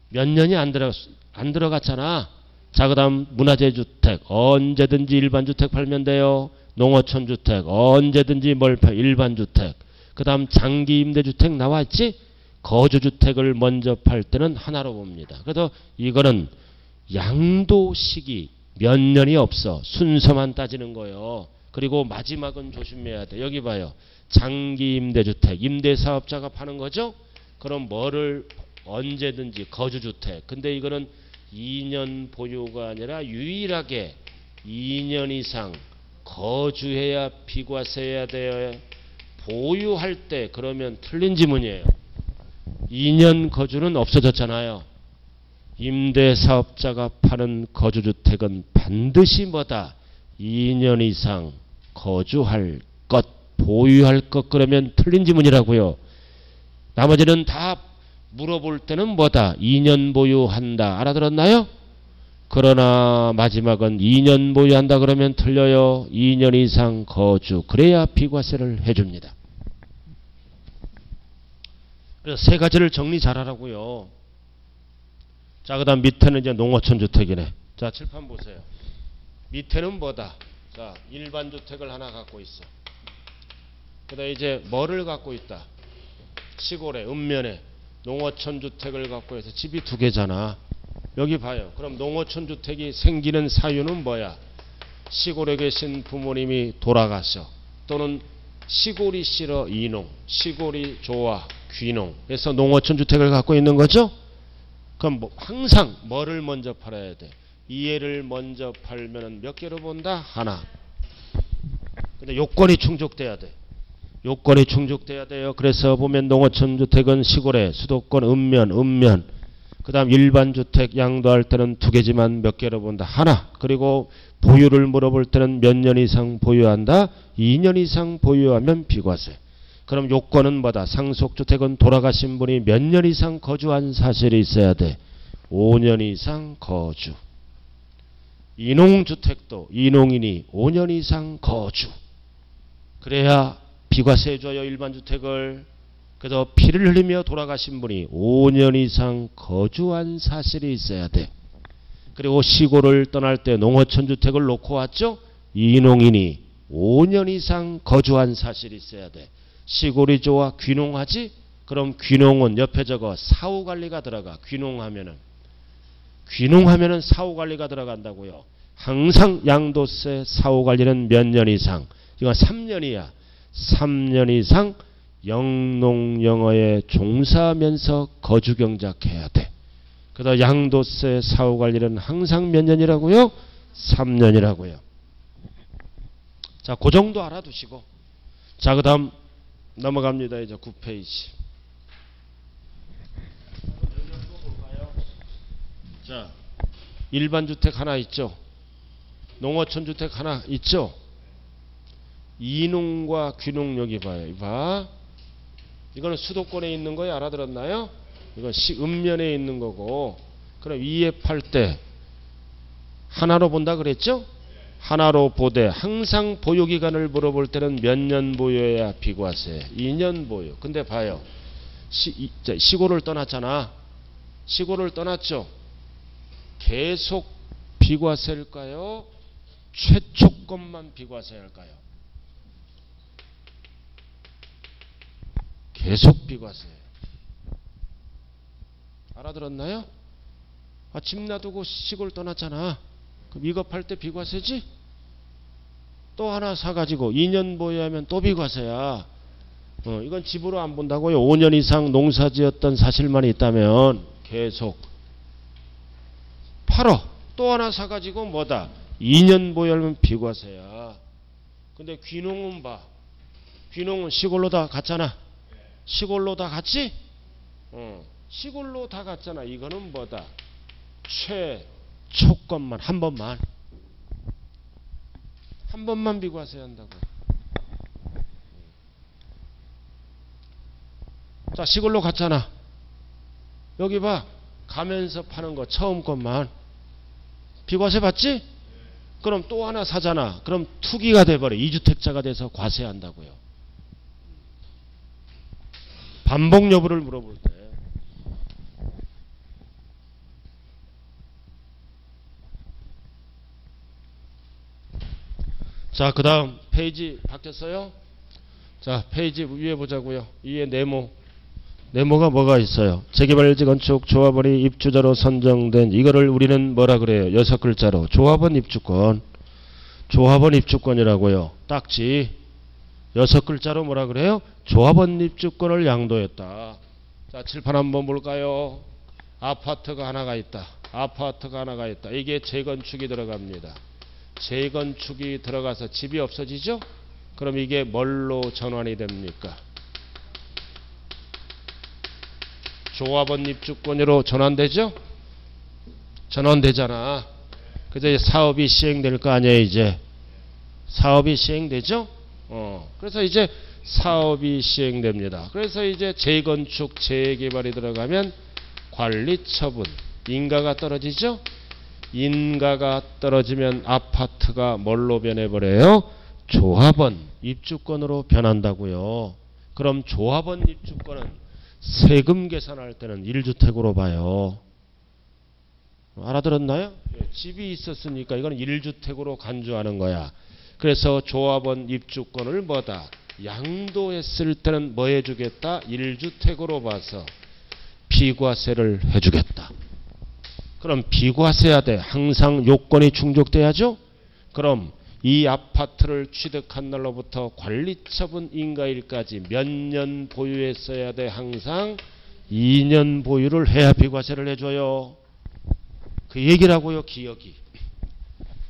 몇 년이 안 들어 안 들어갔잖아. 자 그 다음 문화재 주택 언제든지 일반 주택 팔면 돼요. 농어촌 주택 언제든지 뭘 팔 일반 주택. 그 다음 장기 임대 주택 나왔지? 거주 주택을 먼저 팔 때는 하나로 봅니다. 그래서 이거는 양도 시기 몇 년이 없어. 순서만 따지는 거예요. 그리고 마지막은 조심해야 돼. 여기 봐요. 장기 임대주택, 임대사업자가 파는 거죠? 그럼 뭐를 언제든지 거주주택. 근데 이거는 2년 보유가 아니라 유일하게 2년 이상 거주해야 비과세해야 돼요. 보유할 때 그러면 틀린 지문이에요. 2년 거주는 없어졌잖아요. 임대사업자가 파는 거주주택은 반드시 뭐다? 2년 이상 거주할 것, 보유할 것 그러면 틀린 지문이라고요. 나머지는 다 물어볼 때는 뭐다? 2년 보유한다. 알아들었나요? 그러나 마지막은 2년 보유한다 그러면 틀려요. 2년 이상 거주. 그래야 비과세를 해줍니다. 그래서 세 가지를 정리 잘하라고요. 자, 그 다음 밑에는 이제 농어촌 주택이네. 자, 칠판 보세요. 밑에는 뭐다? 자, 일반 주택을 하나 갖고 있어. 그 다음 이제 뭐를 갖고 있다? 시골에, 읍면에 농어촌 주택을 갖고 해서 집이 두 개잖아. 여기 봐요. 그럼 농어촌 주택이 생기는 사유는 뭐야? 시골에 계신 부모님이 돌아가셔. 또는 시골이 싫어 이농, 시골이 좋아 귀농. 그래서 농어촌 주택을 갖고 있는 거죠? 그럼 뭐 항상 뭐를 먼저 팔아야 돼? 이해를 먼저 팔면은 몇 개로 본다? 하나. 근데 요건이 충족돼야 돼. 요건이 충족돼야 돼요. 그래서 보면 농어촌 주택은 시골에 수도권 읍면, 읍면. 그 다음 일반 주택 양도할 때는 두 개지만 몇 개로 본다? 하나. 그리고 보유를 물어볼 때는 몇 년 이상 보유한다? 2년 이상 보유하면 비과세. 그럼 요건은 뭐다? 상속주택은 돌아가신 분이 몇 년 이상 거주한 사실이 있어야 돼. 5년 이상 거주. 이농주택도 이농인이 5년 이상 거주. 그래야 비과세 해줘요 일반 주택을. 그래서 피를 흘리며 돌아가신 분이 5년 이상 거주한 사실이 있어야 돼. 그리고 시골을 떠날 때 농어촌 주택을 놓고 왔죠. 이농인이 5년 이상 거주한 사실이 있어야 돼. 시골이 좋아 귀농하지? 그럼 귀농은 옆에 적어 사후 관리가 들어가. 귀농하면은 귀농하면은 사후 관리가 들어간다고요. 항상 양도세 사후 관리는 몇 년 이상? 이건 3년이야. 3년 이상 영농영어에 종사하면서 거주 경작해야 돼. 그다 양도세 사후 관리는 항상 몇 년이라고요? 3년이라고요. 자, 그 정도 알아두시고. 자, 그 다음 넘어갑니다. 이제 9페이지. 자, 일반 주택 하나 있죠. 농어촌 주택 하나 있죠. 이농과 귀농 여기 봐요. 봐. 이거는 수도권에 있는 거에 알아들었나요? 이건 시, 읍면에 있는 거고. 그럼 위에 팔 때 하나로 본다 그랬죠? 하나로 보되 항상 보유 기간을 물어볼 때는 몇 년 보유해야 비과세? 2년 보유. 근데 봐요. 시, 시골을 떠났잖아. 시골을 떠났죠. 계속 비과세일까요? 최초 것만 비과세할까요? 계속 비과세. 알아들었나요? 아, 집 놔두고 시골 떠났잖아. 그럼 이거 팔 때 비과세지? 또 하나 사가지고 2년 보유하면 또 비과세야. 어, 이건 집으로 안 본다고요. 5년 이상 농사 지었던 사실만 있다면 계속 팔어. 또 하나 사가지고 뭐다? 2년 보유하면 비과세야. 근데 귀농은 봐. 귀농은 시골로 다 갔잖아. 시골로 다 갔지? 어, 시골로 다 갔잖아. 이거는 뭐다? 최초건만 한 번만 한 번만 비과세 한다고. 자 시골로 갔잖아. 여기 봐 가면서 파는 거 처음 것만 비과세 받지? 그럼 또 하나 사잖아. 그럼 투기가 돼버려. 이주택자가 돼서 과세한다고요. 반복 여부를 물어볼 때. 자, 그 다음 페이지 바뀌었어요? 자, 페이지 위에 보자고요. 위에 네모. 네모가 뭐가 있어요? 재개발 재건축 조합원이 입주자로 선정된 이거를 우리는 뭐라 그래요? 여섯 글자로 조합원 입주권. 조합원 입주권이라고요. 딱지. 여섯 글자로 뭐라 그래요? 조합원 입주권을 양도했다. 자, 칠판 한번 볼까요? 아파트가 하나가 있다. 아파트가 하나가 있다. 이게 재건축이 들어갑니다. 재건축이 들어가서 집이 없어지죠? 그럼 이게 뭘로 전환이 됩니까? 조합원 입주권으로 전환되죠? 전환되잖아. 그래서 사업이 시행될 거 아니야 이제. 사업이 시행되죠? 어. 그래서 이제 사업이 시행됩니다. 그래서 이제 재건축, 재개발이 들어가면 관리 처분, 인가가 떨어지죠? 인가가 떨어지면 아파트가 뭘로 변해버려요? 조합원 입주권으로 변한다고요. 그럼 조합원 입주권은 세금 계산할 때는 1주택으로 봐요. 알아들었나요? 예, 집이 있었으니까 이건 1주택으로 간주하는 거야. 그래서 조합원 입주권을 뭐다? 양도했을 때는 뭐 해주겠다? 1주택으로 봐서 비과세를 해주겠다. 그럼 비과세해야 돼. 항상 요건이 충족돼야죠? 그럼 이 아파트를 취득한 날로부터 관리처분 인가일까지 몇 년 보유했어야 돼? 항상 2년 보유를 해야 비과세를 해줘요. 그 얘기라고요, 기억이.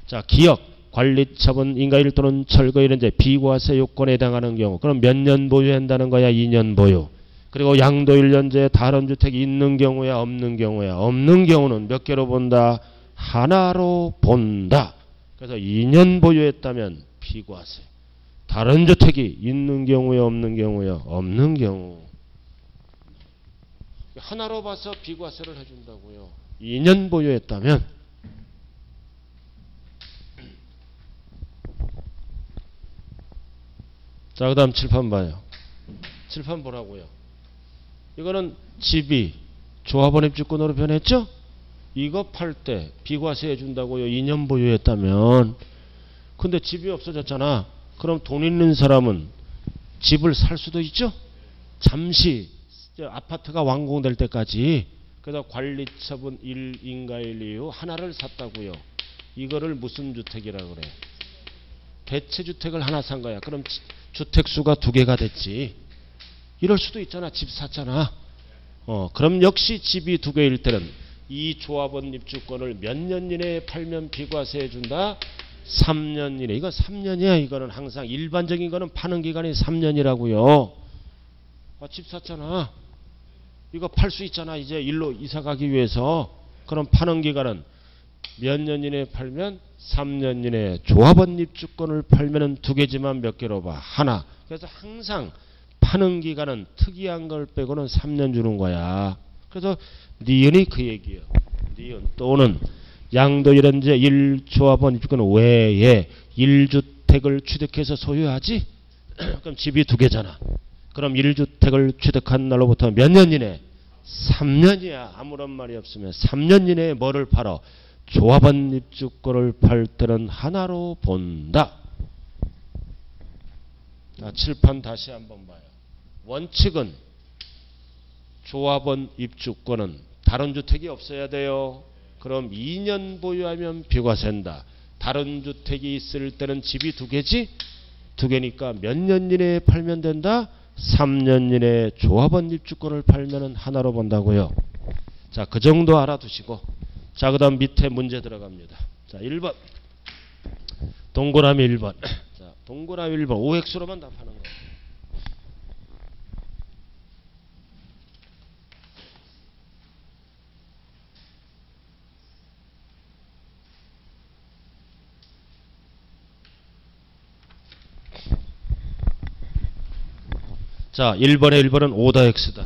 자, 기억. 관리 처분 인가일 또는 철거일 이제 비과세 요건에 해당하는 경우. 그럼 몇 년 보유한다는 거야? 2년 보유. 그리고 양도 1년제 다른 주택이 있는 경우야 없는 경우야 없는 경우는 몇 개로 본다 하나로 본다 그래서 2년 보유했다면 비과세 다른 주택이 있는 경우야 없는 경우야 없는 경우 하나로 봐서 비과세를 해준다고요 2년 보유했다면 자 그 다음 칠판 봐요 칠판 보라고요 이거는 집이 조합원 입주권으로 변했죠? 이거 팔 때 비과세 해준다고요. 2년 보유했다면. 근데 집이 없어졌잖아. 그럼 돈 있는 사람은 집을 살 수도 있죠? 잠시 아파트가 완공될 때까지. 그래서 관리처분 1 인가일 이유 하나를 샀다고요. 이거를 무슨 주택이라 그래? 대체 주택을 하나 산 거야. 그럼 주택수가 두 개가 됐지. 이럴 수도 있잖아. 집 샀잖아. 어, 그럼 역시 집이 두 개일 때는 이 조합원 입주권을 몇 년 이내에 팔면 비과세 해준다? 3년 이내. 이건 3년이야. 이거는 항상 일반적인 거는 파는 기간이 3년이라고요. 아, 집 샀잖아. 이거 팔 수 있잖아. 이제 일로 이사 가기 위해서. 그럼 파는 기간은 몇 년 이내에 팔면 3년 이내에 조합원 입주권을 팔면은 두 개지만 몇 개로 봐. 하나. 그래서 항상 파는 기간은 특이한 걸 빼고는 3년 주는 거야. 그래서 니은이 그 얘기예요. 니은 또는 양도 이런 제 1조합원 입주권 외에 1주택을 취득해서 소유하지? 그럼 집이 두 개잖아. 그럼 1주택을 취득한 날로부터 몇 년 이내? 3년이야. 아무런 말이 없으면 3년 이내에 뭐를 팔어? 조합원 입주권을 팔 때는 하나로 본다. 자, 칠판 다시 한번 봐요. 원칙은 조합원 입주권은 다른 주택이 없어야 돼요. 그럼 2년 보유하면 비과세인다. 다른 주택이 있을 때는 집이 두 개지? 두 개니까 몇 년 이내에 팔면 된다? 3년 이내에 조합원 입주권을 팔면 하나로 본다고요. 자, 그 정도 알아두시고 자, 그 다음 밑에 문제 들어갑니다. 자, 1번 동그라미 1번 자, 동그라미 1번 OX로만 답하는 거예요. 자, 1번에 1번은 오다 X다.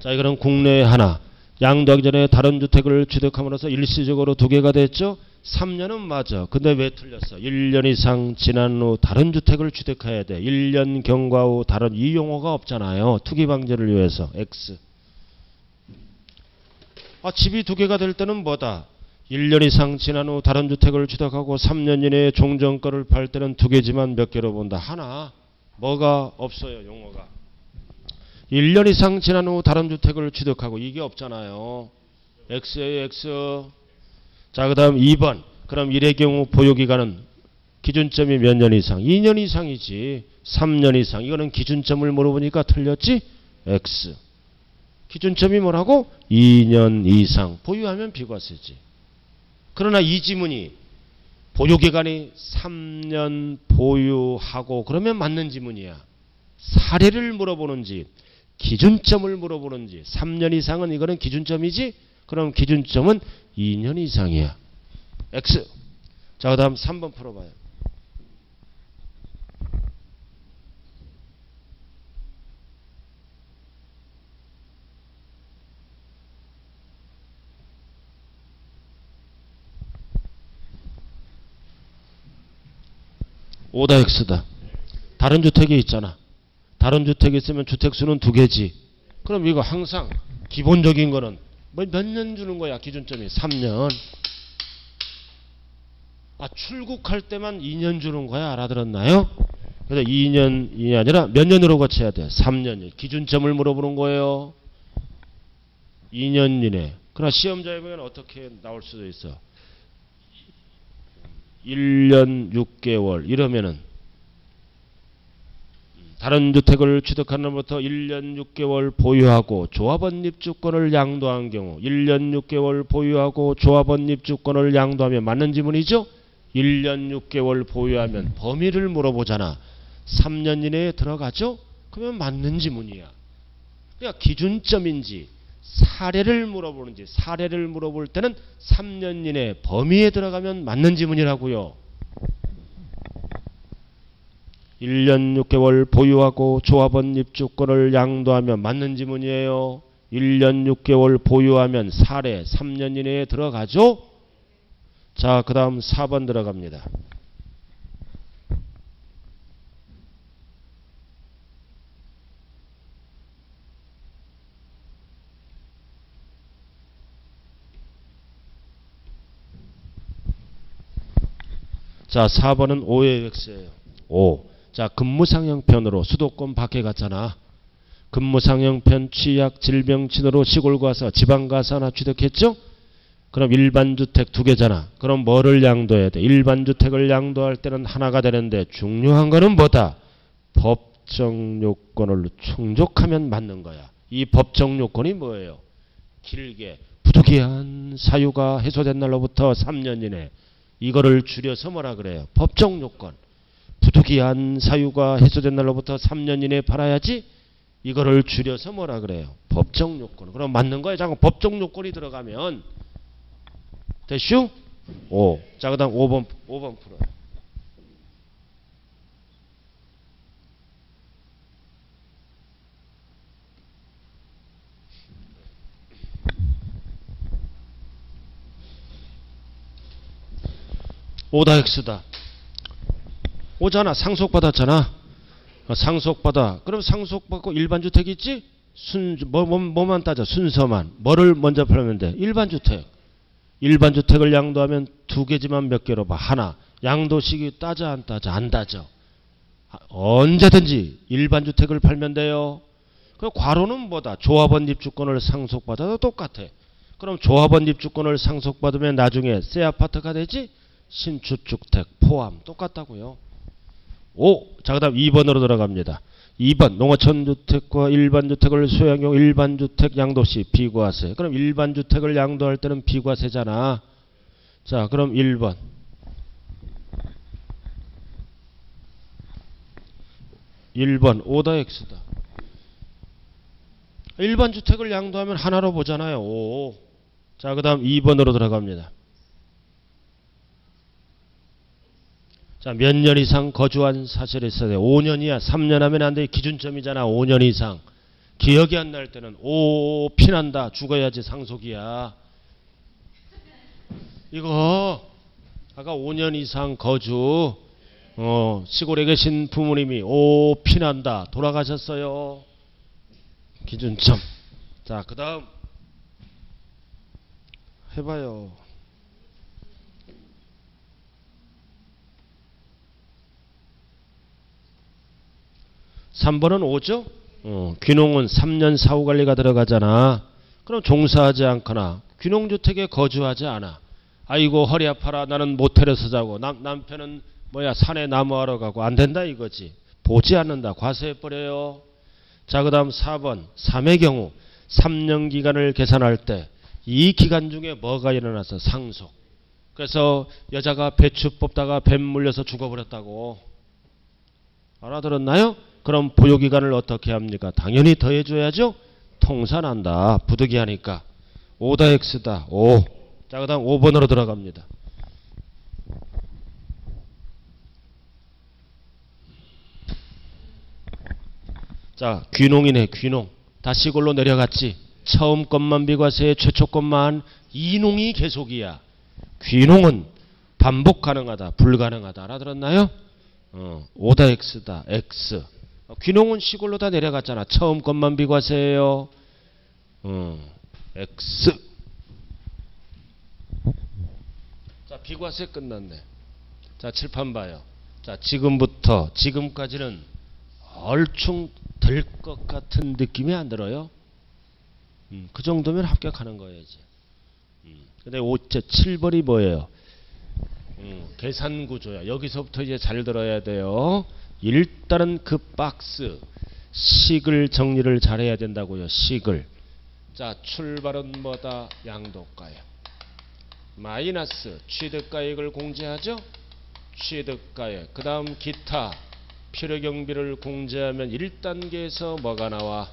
자, 이거는 국내에 하나. 양도하기 전에 다른 주택을 취득함으로써 일시적으로 두 개가 됐죠? 3년은 맞아. 근데 왜 틀렸어? 1년 이상 지난 후 다른 주택을 취득해야 돼. 1년 경과 후 다른 이 용어가 없잖아요. 투기 방지를 위해서. X. 아, 집이 두 개가 될 때는 뭐다? 1년 이상 지난 후 다른 주택을 취득하고 3년 이내에 종전거를 팔 때는 두 개지만 몇 개로 본다? 하나. 뭐가 없어요, 용어가. 1년 이상 지난 후 다른 주택을 취득하고 이게 없잖아요. X에요, X. 자, 그 다음 2번. 그럼 1의 경우 보유기간은 기준점이 몇 년 이상? 2년 이상이지. 3년 이상. 이거는 기준점을 물어보니까 틀렸지? X. 기준점이 뭐라고? 2년 이상. 보유하면 비과세지. 그러나 이 지문이 보유기간이 3년 보유하고 그러면 맞는 지문이야. 사례를 물어보는지 기준점을 물어보는지 3년 이상은 이거는 기준점이지 그럼 기준점은 2년 이상이야. X. 자, 그 다음 3번 풀어봐요. 오다 X다. 다른 주택이 있잖아. 다른 주택이 있으면 주택수는 두 개지. 그럼 이거 항상 기본적인 거는 뭐 몇 년 주는 거야 기준점이 3년. 아 출국할 때만 2년 주는 거야 알아들었나요? 그래서 2년이 아니라 몇 년으로 거쳐야 돼? 3년. 기준점을 물어보는 거예요. 2년 이내. 그러나 시험자에 보면 어떻게 나올 수도 있어. 1년 6개월 이러면은 다른 주택을 취득하는 날부터 1년 6개월 보유하고 조합원 입주권을 양도한 경우 1년 6개월 보유하고 조합원 입주권을 양도하면 맞는 지문이죠? 1년 6개월 보유하면 범위를 물어보잖아. 3년 이내에 들어가죠? 그러면 맞는 지문이야. 그러니까 기준점인지 사례를 물어보는지 사례를 물어볼 때는 3년 이내 범위에 들어가면 맞는 지문이라고요. 1년 6개월 보유하고 조합원 입주권을 양도하면 맞는 지문이에요. 1년 6개월 보유하면 사례 3년 이내에 들어가죠? 자, 그 다음 4번 들어갑니다. 자, 4번은 5의 X예요. 5. 자, 근무상형편으로 수도권 밖에 갔잖아. 근무상형편 취약 질병친으로 시골 가서 지방 가서 하나 취득했죠? 그럼 일반 주택 두 개잖아. 그럼 뭐를 양도해야 돼? 일반 주택을 양도할 때는 하나가 되는데 중요한 거는 뭐다? 법정 요건을 충족하면 맞는 거야. 이 법정 요건이 뭐예요? 길게 부득이한 사유가 해소된 날로부터 3년 이내 이거를 줄여서 뭐라 그래요? 법정 요건. 부득이한 사유가 해소된 날로부터 3년 이내에 팔아야지 이거를 줄여서 뭐라 그래요? 법정 요건. 그럼 맞는 거예요. 잠깐 법정 요건이 들어가면 됐슈? 5. 자, 그 다음 5번, 5번 풀어요. 오다 X다. 오잖아. 상속받았잖아. 어, 상속받아. 그럼 상속받고 일반 주택 있지? 순, 뭐, 뭐, 뭐만 따져? 순서만. 뭐를 먼저 팔면 돼? 일반 주택. 일반 주택을 양도하면 두 개지만 몇 개로 봐. 하나. 양도식이 따져 안 따져? 안 따져. 언제든지 일반 주택을 팔면 돼요. 그 과로는 뭐다? 조합원 입주권을 상속받아도 똑같아. 그럼 조합원 입주권을 상속받으면 나중에 새 아파트가 되지? 신축주택 포함 똑같다고요. 5. 자, 그 다음 2번으로 들어갑니다. 2번 농어촌 주택과 일반 주택을 소유한 경우 일반 주택 양도시 비과세. 그럼 일반 주택을 양도할 때는 비과세잖아. 자, 그럼 1번. 1번 오다 X다. 일반 주택을 양도하면 하나로 보잖아요. 5. 자, 그 다음 2번으로 들어갑니다. 몇 년 이상 거주한 사실이 있어야 돼. 5년이야. 3년 하면 안 돼. 기준점이잖아. 5년 이상. 기억이 안 날 때는 오 피난다. 죽어야지 상속이야. 이거 아까 5년 이상 거주 어, 시골에 계신 부모님이 오 피난다. 돌아가셨어요. 기준점. 자, 그다음 해봐요. 3번은 5죠? 어, 귀농은 3년 사후 관리가 들어가잖아. 그럼 종사하지 않거나 귀농주택에 거주하지 않아. 아이고 허리 아파라 나는 모텔에서 자고 남, 남편은 뭐야 산에 나무하러 가고 안 된다 이거지. 보지 않는다. 과세해 버려요. 자 그 다음 4번 3의 경우 3년 기간을 계산할 때 이 기간 중에 뭐가 일어나서 상속. 그래서 여자가 배추 뽑다가 뱀 물려서 죽어버렸다고. 알아들었나요? 그럼 보유기간을 어떻게 합니까? 당연히 더해줘야죠. 통산한다. 부득이하니까. 5다 X다. 5. 자, 그 다음 5번으로 들어갑니다. 자, 귀농이네, 귀농. 다 시 골로 내려갔지. 처음 것만 비과세, 최초 것만 이농이 계속이야. 귀농은 반복 가능하다, 불가능하다. 알아들었나요? 어, 오다 X다, X. 어, 귀농은 시골로 다 내려갔잖아. 처음 것만 비과세예요. 어, X. 자, 비과세 끝났네. 자, 칠판 봐요. 자, 지금부터 지금까지는 얼충 될 것 같은 느낌이 안 들어요. 음, 그 정도면 합격하는 거야지. 음, 근데 5째 7번이 뭐예요? 음, 계산 구조야. 여기서부터 이제 잘 들어야 돼요. 일단은 그 박스 식을 정리를 잘해야 된다고요. 식을. 자, 출발은 뭐다? 양도가요. 마이너스 취득가액을 공제하죠. 취득가액. 그 다음 기타 필요경비를 공제하면 1단계에서 뭐가 나와?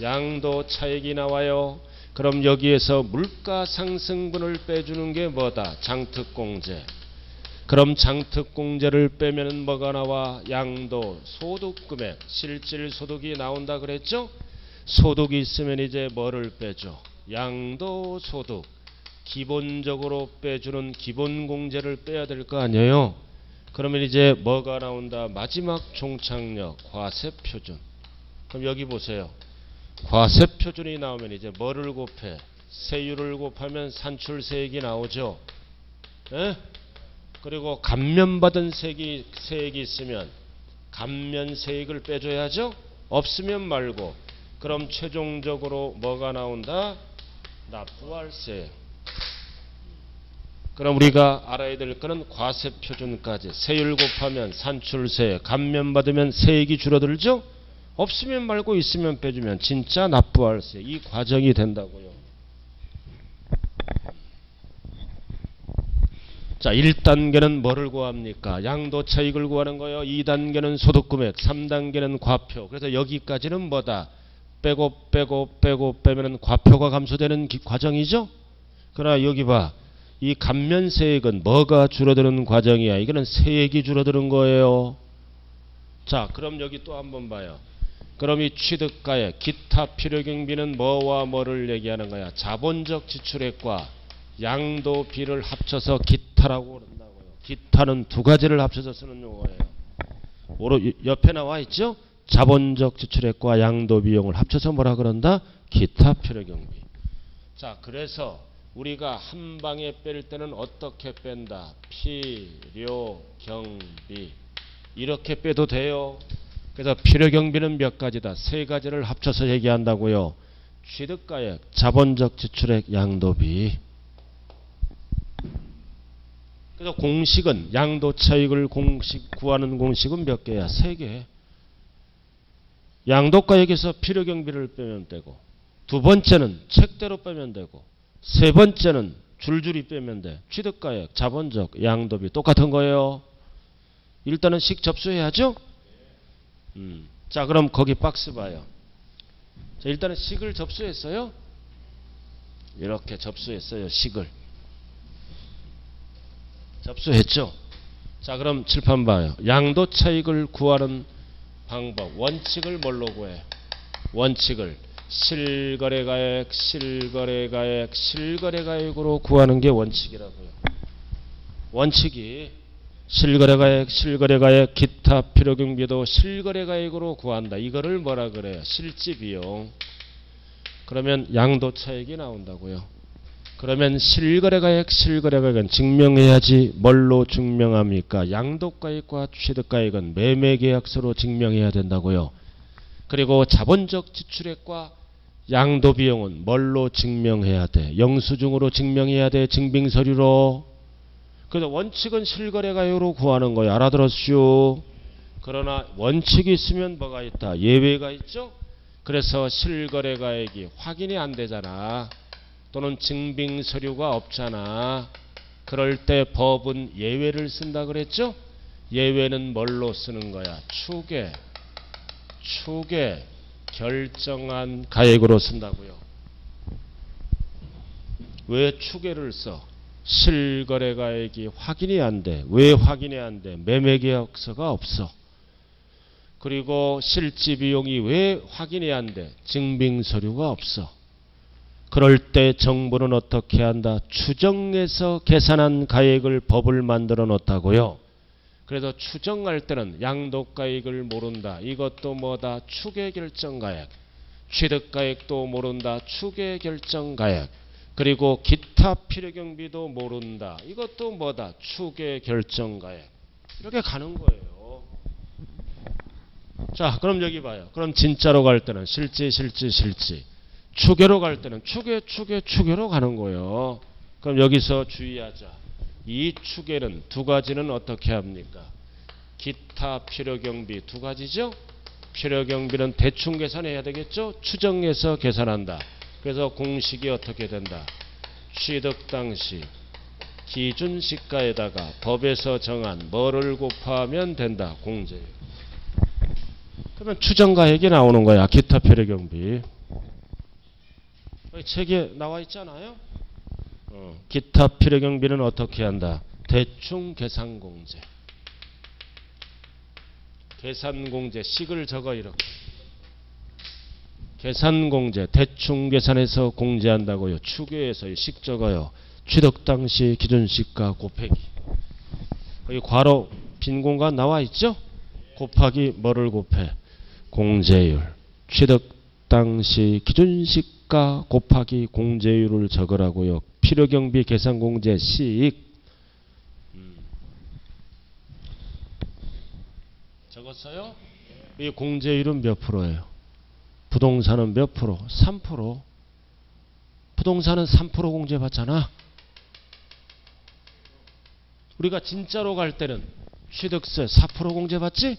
양도 차익이 나와요. 그럼 여기에서 물가 상승분을 빼주는 게 뭐다? 장특공제. 그럼 장특공제를 빼면 뭐가 나와? 양도 소득금액 실질 소득이 나온다 그랬죠? 소득이 있으면 이제 뭐를 빼줘? 양도 소득. 기본적으로 빼주는 기본공제를 빼야 될 거 아니에요? 그러면 이제 뭐가 나온다? 마지막 종착역 과세표준. 그럼 여기 보세요. 과세표준이 나오면 이제 뭐를 곱해? 세율을 곱하면 산출세액이 나오죠. 에? 그리고 감면받은 세액이, 세액이 있으면 감면 세액을 빼줘야죠. 없으면 말고. 그럼 최종적으로 뭐가 나온다? 납부할세. 그럼 우리가 알아야 될 거는 과세 표준까지 세율 곱하면 산출세, 감면 받으면 세액이 줄어들죠? 없으면 말고 있으면 빼주면 진짜 납부할세. 이 과정이 된다고요. 자, 1단계는 뭐를 구합니까? 양도 차익을 구하는 거예요. 2단계는 소득 금액, 3단계는 과표. 그래서 여기까지는 뭐다? 빼고 빼고 빼고 빼면은 과표가 감소되는 기- 과정이죠? 그러나 여기 봐. 이 감면 세액은 뭐가 줄어드는 과정이야? 이거는 세액이 줄어드는 거예요. 자, 그럼 여기 또 한번 봐요. 그럼 이 취득가액, 기타 필요 경비는 뭐와 뭐를 얘기하는 거야? 자본적 지출액과 양도 비를 합쳐서 기타라고 그런다고요. 기타는 두 가지를 합쳐서 쓰는 용어예요. 오로 옆에 나와 있죠? 자본적 지출액과 양도 비용을 합쳐서 뭐라 그런다? 기타 필요경비. 자, 그래서 우리가 한 방에 뺄 때는 어떻게 뺀다? 필요경비. 이렇게 빼도 돼요. 그래서 필요경비는 몇 가지다? 세 가지를 합쳐서 얘기한다고요. 취득가액, 자본적 지출액, 양도비. 그래서 공식은 양도 차익을 공식 구하는 공식은 몇 개야? 세 개. 양도가액에서 필요 경비를 빼면 되고 두 번째는 책대로 빼면 되고 세 번째는 줄줄이 빼면 돼. 취득가액, 자본적, 양도비 똑같은 거예요. 일단은 식 접수해야죠. 음. 자, 그럼 거기 박스 봐요. 자, 일단은 식을 접수했어요. 이렇게 접수했어요. 식을. 접수했죠. 자, 그럼 칠판 봐요. 양도 차익을 구하는 방법. 원칙을 뭘로 구해? 원칙을 실거래가액, 실거래가액, 실거래가액으로 구하는 게 원칙이라고요. 원칙이 실거래가액, 실거래가액, 기타 필요경비도 실거래가액으로 구한다. 이거를 뭐라 그래요? 실지비용. 그러면 양도 차익이 나온다고요. 그러면 실거래가액, 실거래가액은 증명해야지 뭘로 증명합니까? 양도가액과 취득가액은 매매계약서로 증명해야 된다고요. 그리고 자본적 지출액과 양도비용은 뭘로 증명해야 돼? 영수증으로 증명해야 돼? 증빙서류로. 그래서 원칙은 실거래가액으로 구하는 거예요. 알아들었슈? 그러나 원칙이 있으면 뭐가 있다? 예외가 있죠? 그래서 실거래가액이 확인이 안 되잖아. 또는 증빙 서류가 없잖아. 그럴 때 법은 예외를 쓴다 그랬죠? 예외는 뭘로 쓰는 거야? 축에 축에 결정한 가액으로 쓴다고요. 왜 추계를 써? 실거래 가액이 확인이 안 돼. 왜 확인이 안 돼? 매매 계약서가 없어. 그리고 실지 비용이 왜 확인이 안 돼? 증빙 서류가 없어. 그럴 때 정부는 어떻게 한다? 추정해서 계산한 가액을 법을 만들어 놓다고요. 그래서 추정할 때는 양도가액을 모른다. 이것도 뭐다? 추계 결정가액. 취득가액도 모른다. 추계 결정가액. 그리고 기타 필요경비도 모른다. 이것도 뭐다? 추계 결정가액. 이렇게 가는 거예요. 자, 그럼 여기 봐요. 그럼 진짜로 갈 때는 실지, 실지, 실지. 추계로 갈 때는 추계, 추계, 추계로 가는 거예요. 그럼 여기서 주의하자. 이 추계는 두 가지는 어떻게 합니까? 기타 필요 경비 두 가지죠? 필요 경비는 대충 계산해야 되겠죠? 추정해서 계산한다. 그래서 공식이 어떻게 된다? 취득 당시 기준 시가에다가 법에서 정한 뭐를 곱하면 된다. 공제율. 그러면 추정가액이 나오는 거야. 기타 필요 경비. 책에 나와 있잖아요. 어, 기타 필요 경비는 어떻게 한다? 대충 계산 공제. 계산 공제 식을 적어 이렇게. 계산 공제 대충 계산해서 공제한다고요. 추계해서 식 적어요. 취득 당시 기준시가 곱하기. 여기 괄호 빈 공간 나와 있죠? 곱하기 뭐를 곱해? 공제율. 취득 당시 기준시가 곱하기 공제율을 적으라고요. 필요경비 계산공제 시익 음. 적었어요? 이 공제율은 몇 프로예요? 부동산은 몇 프로? 3%. 부동산은 3% 공제 받잖아. 우리가 진짜로 갈 때는 취득세 4% 공제 받지?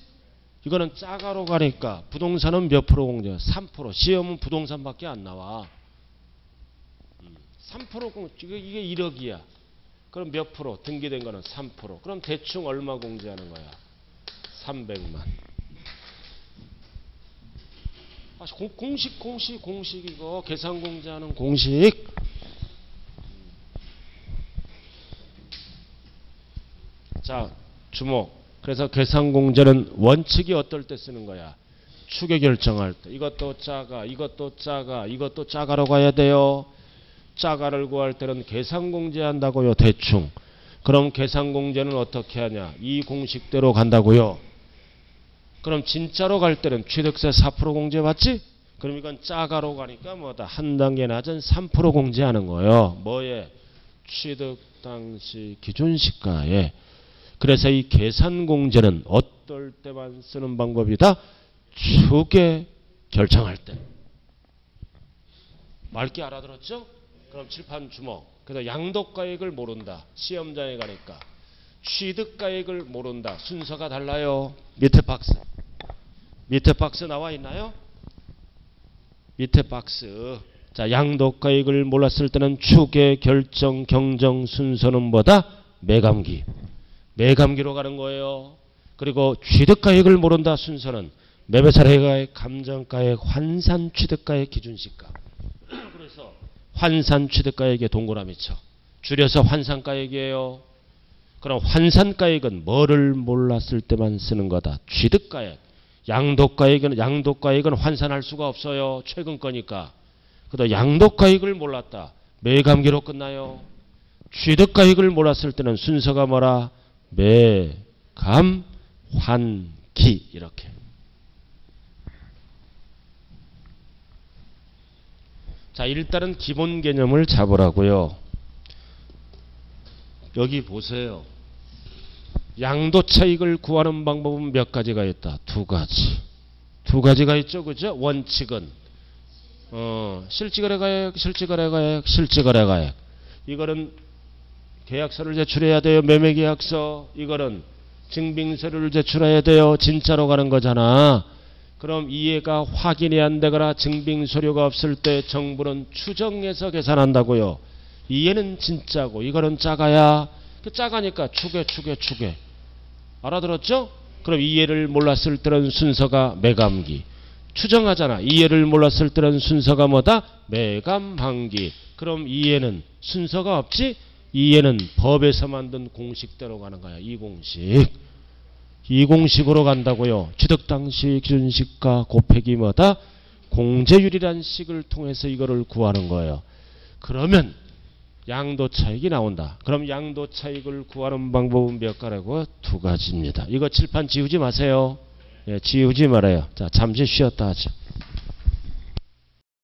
이거는 짜가로 가니까 부동산은 몇 프로 공제? 3%. 시험은 부동산밖에 안 나와. 3% 공, 이게, 이게 1억이야. 그럼 몇 프로? 등기된 거는 3%. 그럼 대충 얼마 공제하는 거야? 300만. 아, 공, 식 공식, 공식 이거 계산 공제하는 공식. 자, 주목. 그래서 계산 공제는 원칙이 어떨 때 쓰는 거야? 추계 결정할 때. 이것도 작아, 이것도 작아, 이것도 작아로 가야 돼요. 자가를 구할 때는 계산공제한다고요. 대충. 그럼 계산공제는 어떻게 하냐. 이 공식대로 간다고요. 그럼 진짜로 갈 때는 취득세 4% 공제 받지? 그럼 이건 짜가로 가니까 뭐다. 한 단계 낮은 3% 공제하는 거예요. 뭐에? 취득 당시 기준시가에. 그래서 이 계산공제는 어떨 때만 쓰는 방법이다? 추계 결정할 때. 맑게 알아들었죠? 그럼 칠판 주먹. 그래서 양도가액을 모른다. 시험장에 가니까. 취득가액을 모른다. 순서가 달라요. 밑에 박스. 밑에 박스 나와 있나요? 밑에 박스. 자, 양도가액을 몰랐을 때는 추계, 결정, 경정 순서는 뭐다? 매감기. 매감기로 가는 거예요. 그리고 취득가액을 모른다 순서는 매매사례가액, 감정가액, 환산 취득가액 기준시가. 환산 취득가액에 동그라미 쳐. 줄여서 환산가액이에요. 그럼 환산가액은 뭐를 몰랐을 때만 쓰는 거다. 취득가액. 양도가액은 양도가액은 환산할 수가 없어요. 최근 거니까. 그다 양도가액을 몰랐다. 매감기로 끝나요. 취득가액을 몰랐을 때는 순서가 뭐라? 매감 환기 이렇게. 자, 일단은 기본 개념을 잡으라고요. 여기 보세요. 양도 차익을 구하는 방법은 몇 가지가 있다. 두 가지. 두 가지가 있죠. 그죠? 원칙은 어, 실지거래가액, 실지거래가액, 실지거래가액. 이거는 계약서를 제출해야 돼요. 매매 계약서. 이거는 증빙서류를 제출해야 돼요. 진짜로 가는 거잖아. 그럼 이해가 확인이 안 되거나 증빙 서류가 없을 때 정부는 추정해서 계산한다고요. 이해는 진짜고 이거는 작아야 그 짜가니까 축에 축에 축에. 알아들었죠? 그럼 이해를 몰랐을 때는 순서가 매감기. 추정하잖아. 이해를 몰랐을 때는 순서가 뭐다? 매감방기. 그럼 이해는 순서가 없지? 이해는 법에서 만든 공식대로 가는 거야. 이 공식. 이 공식으로 간다고요. 취득 당시 기준식과 곱하기 뭐다? 공제율이란 식을 통해서 이거를 구하는 거예요. 그러면 양도 차익이 나온다. 그럼 양도 차익을 구하는 방법은 몇 가지고 두 가지입니다. 이거 칠판 지우지 마세요. 예, 지우지 말아요. 자, 잠시 쉬었다 하죠.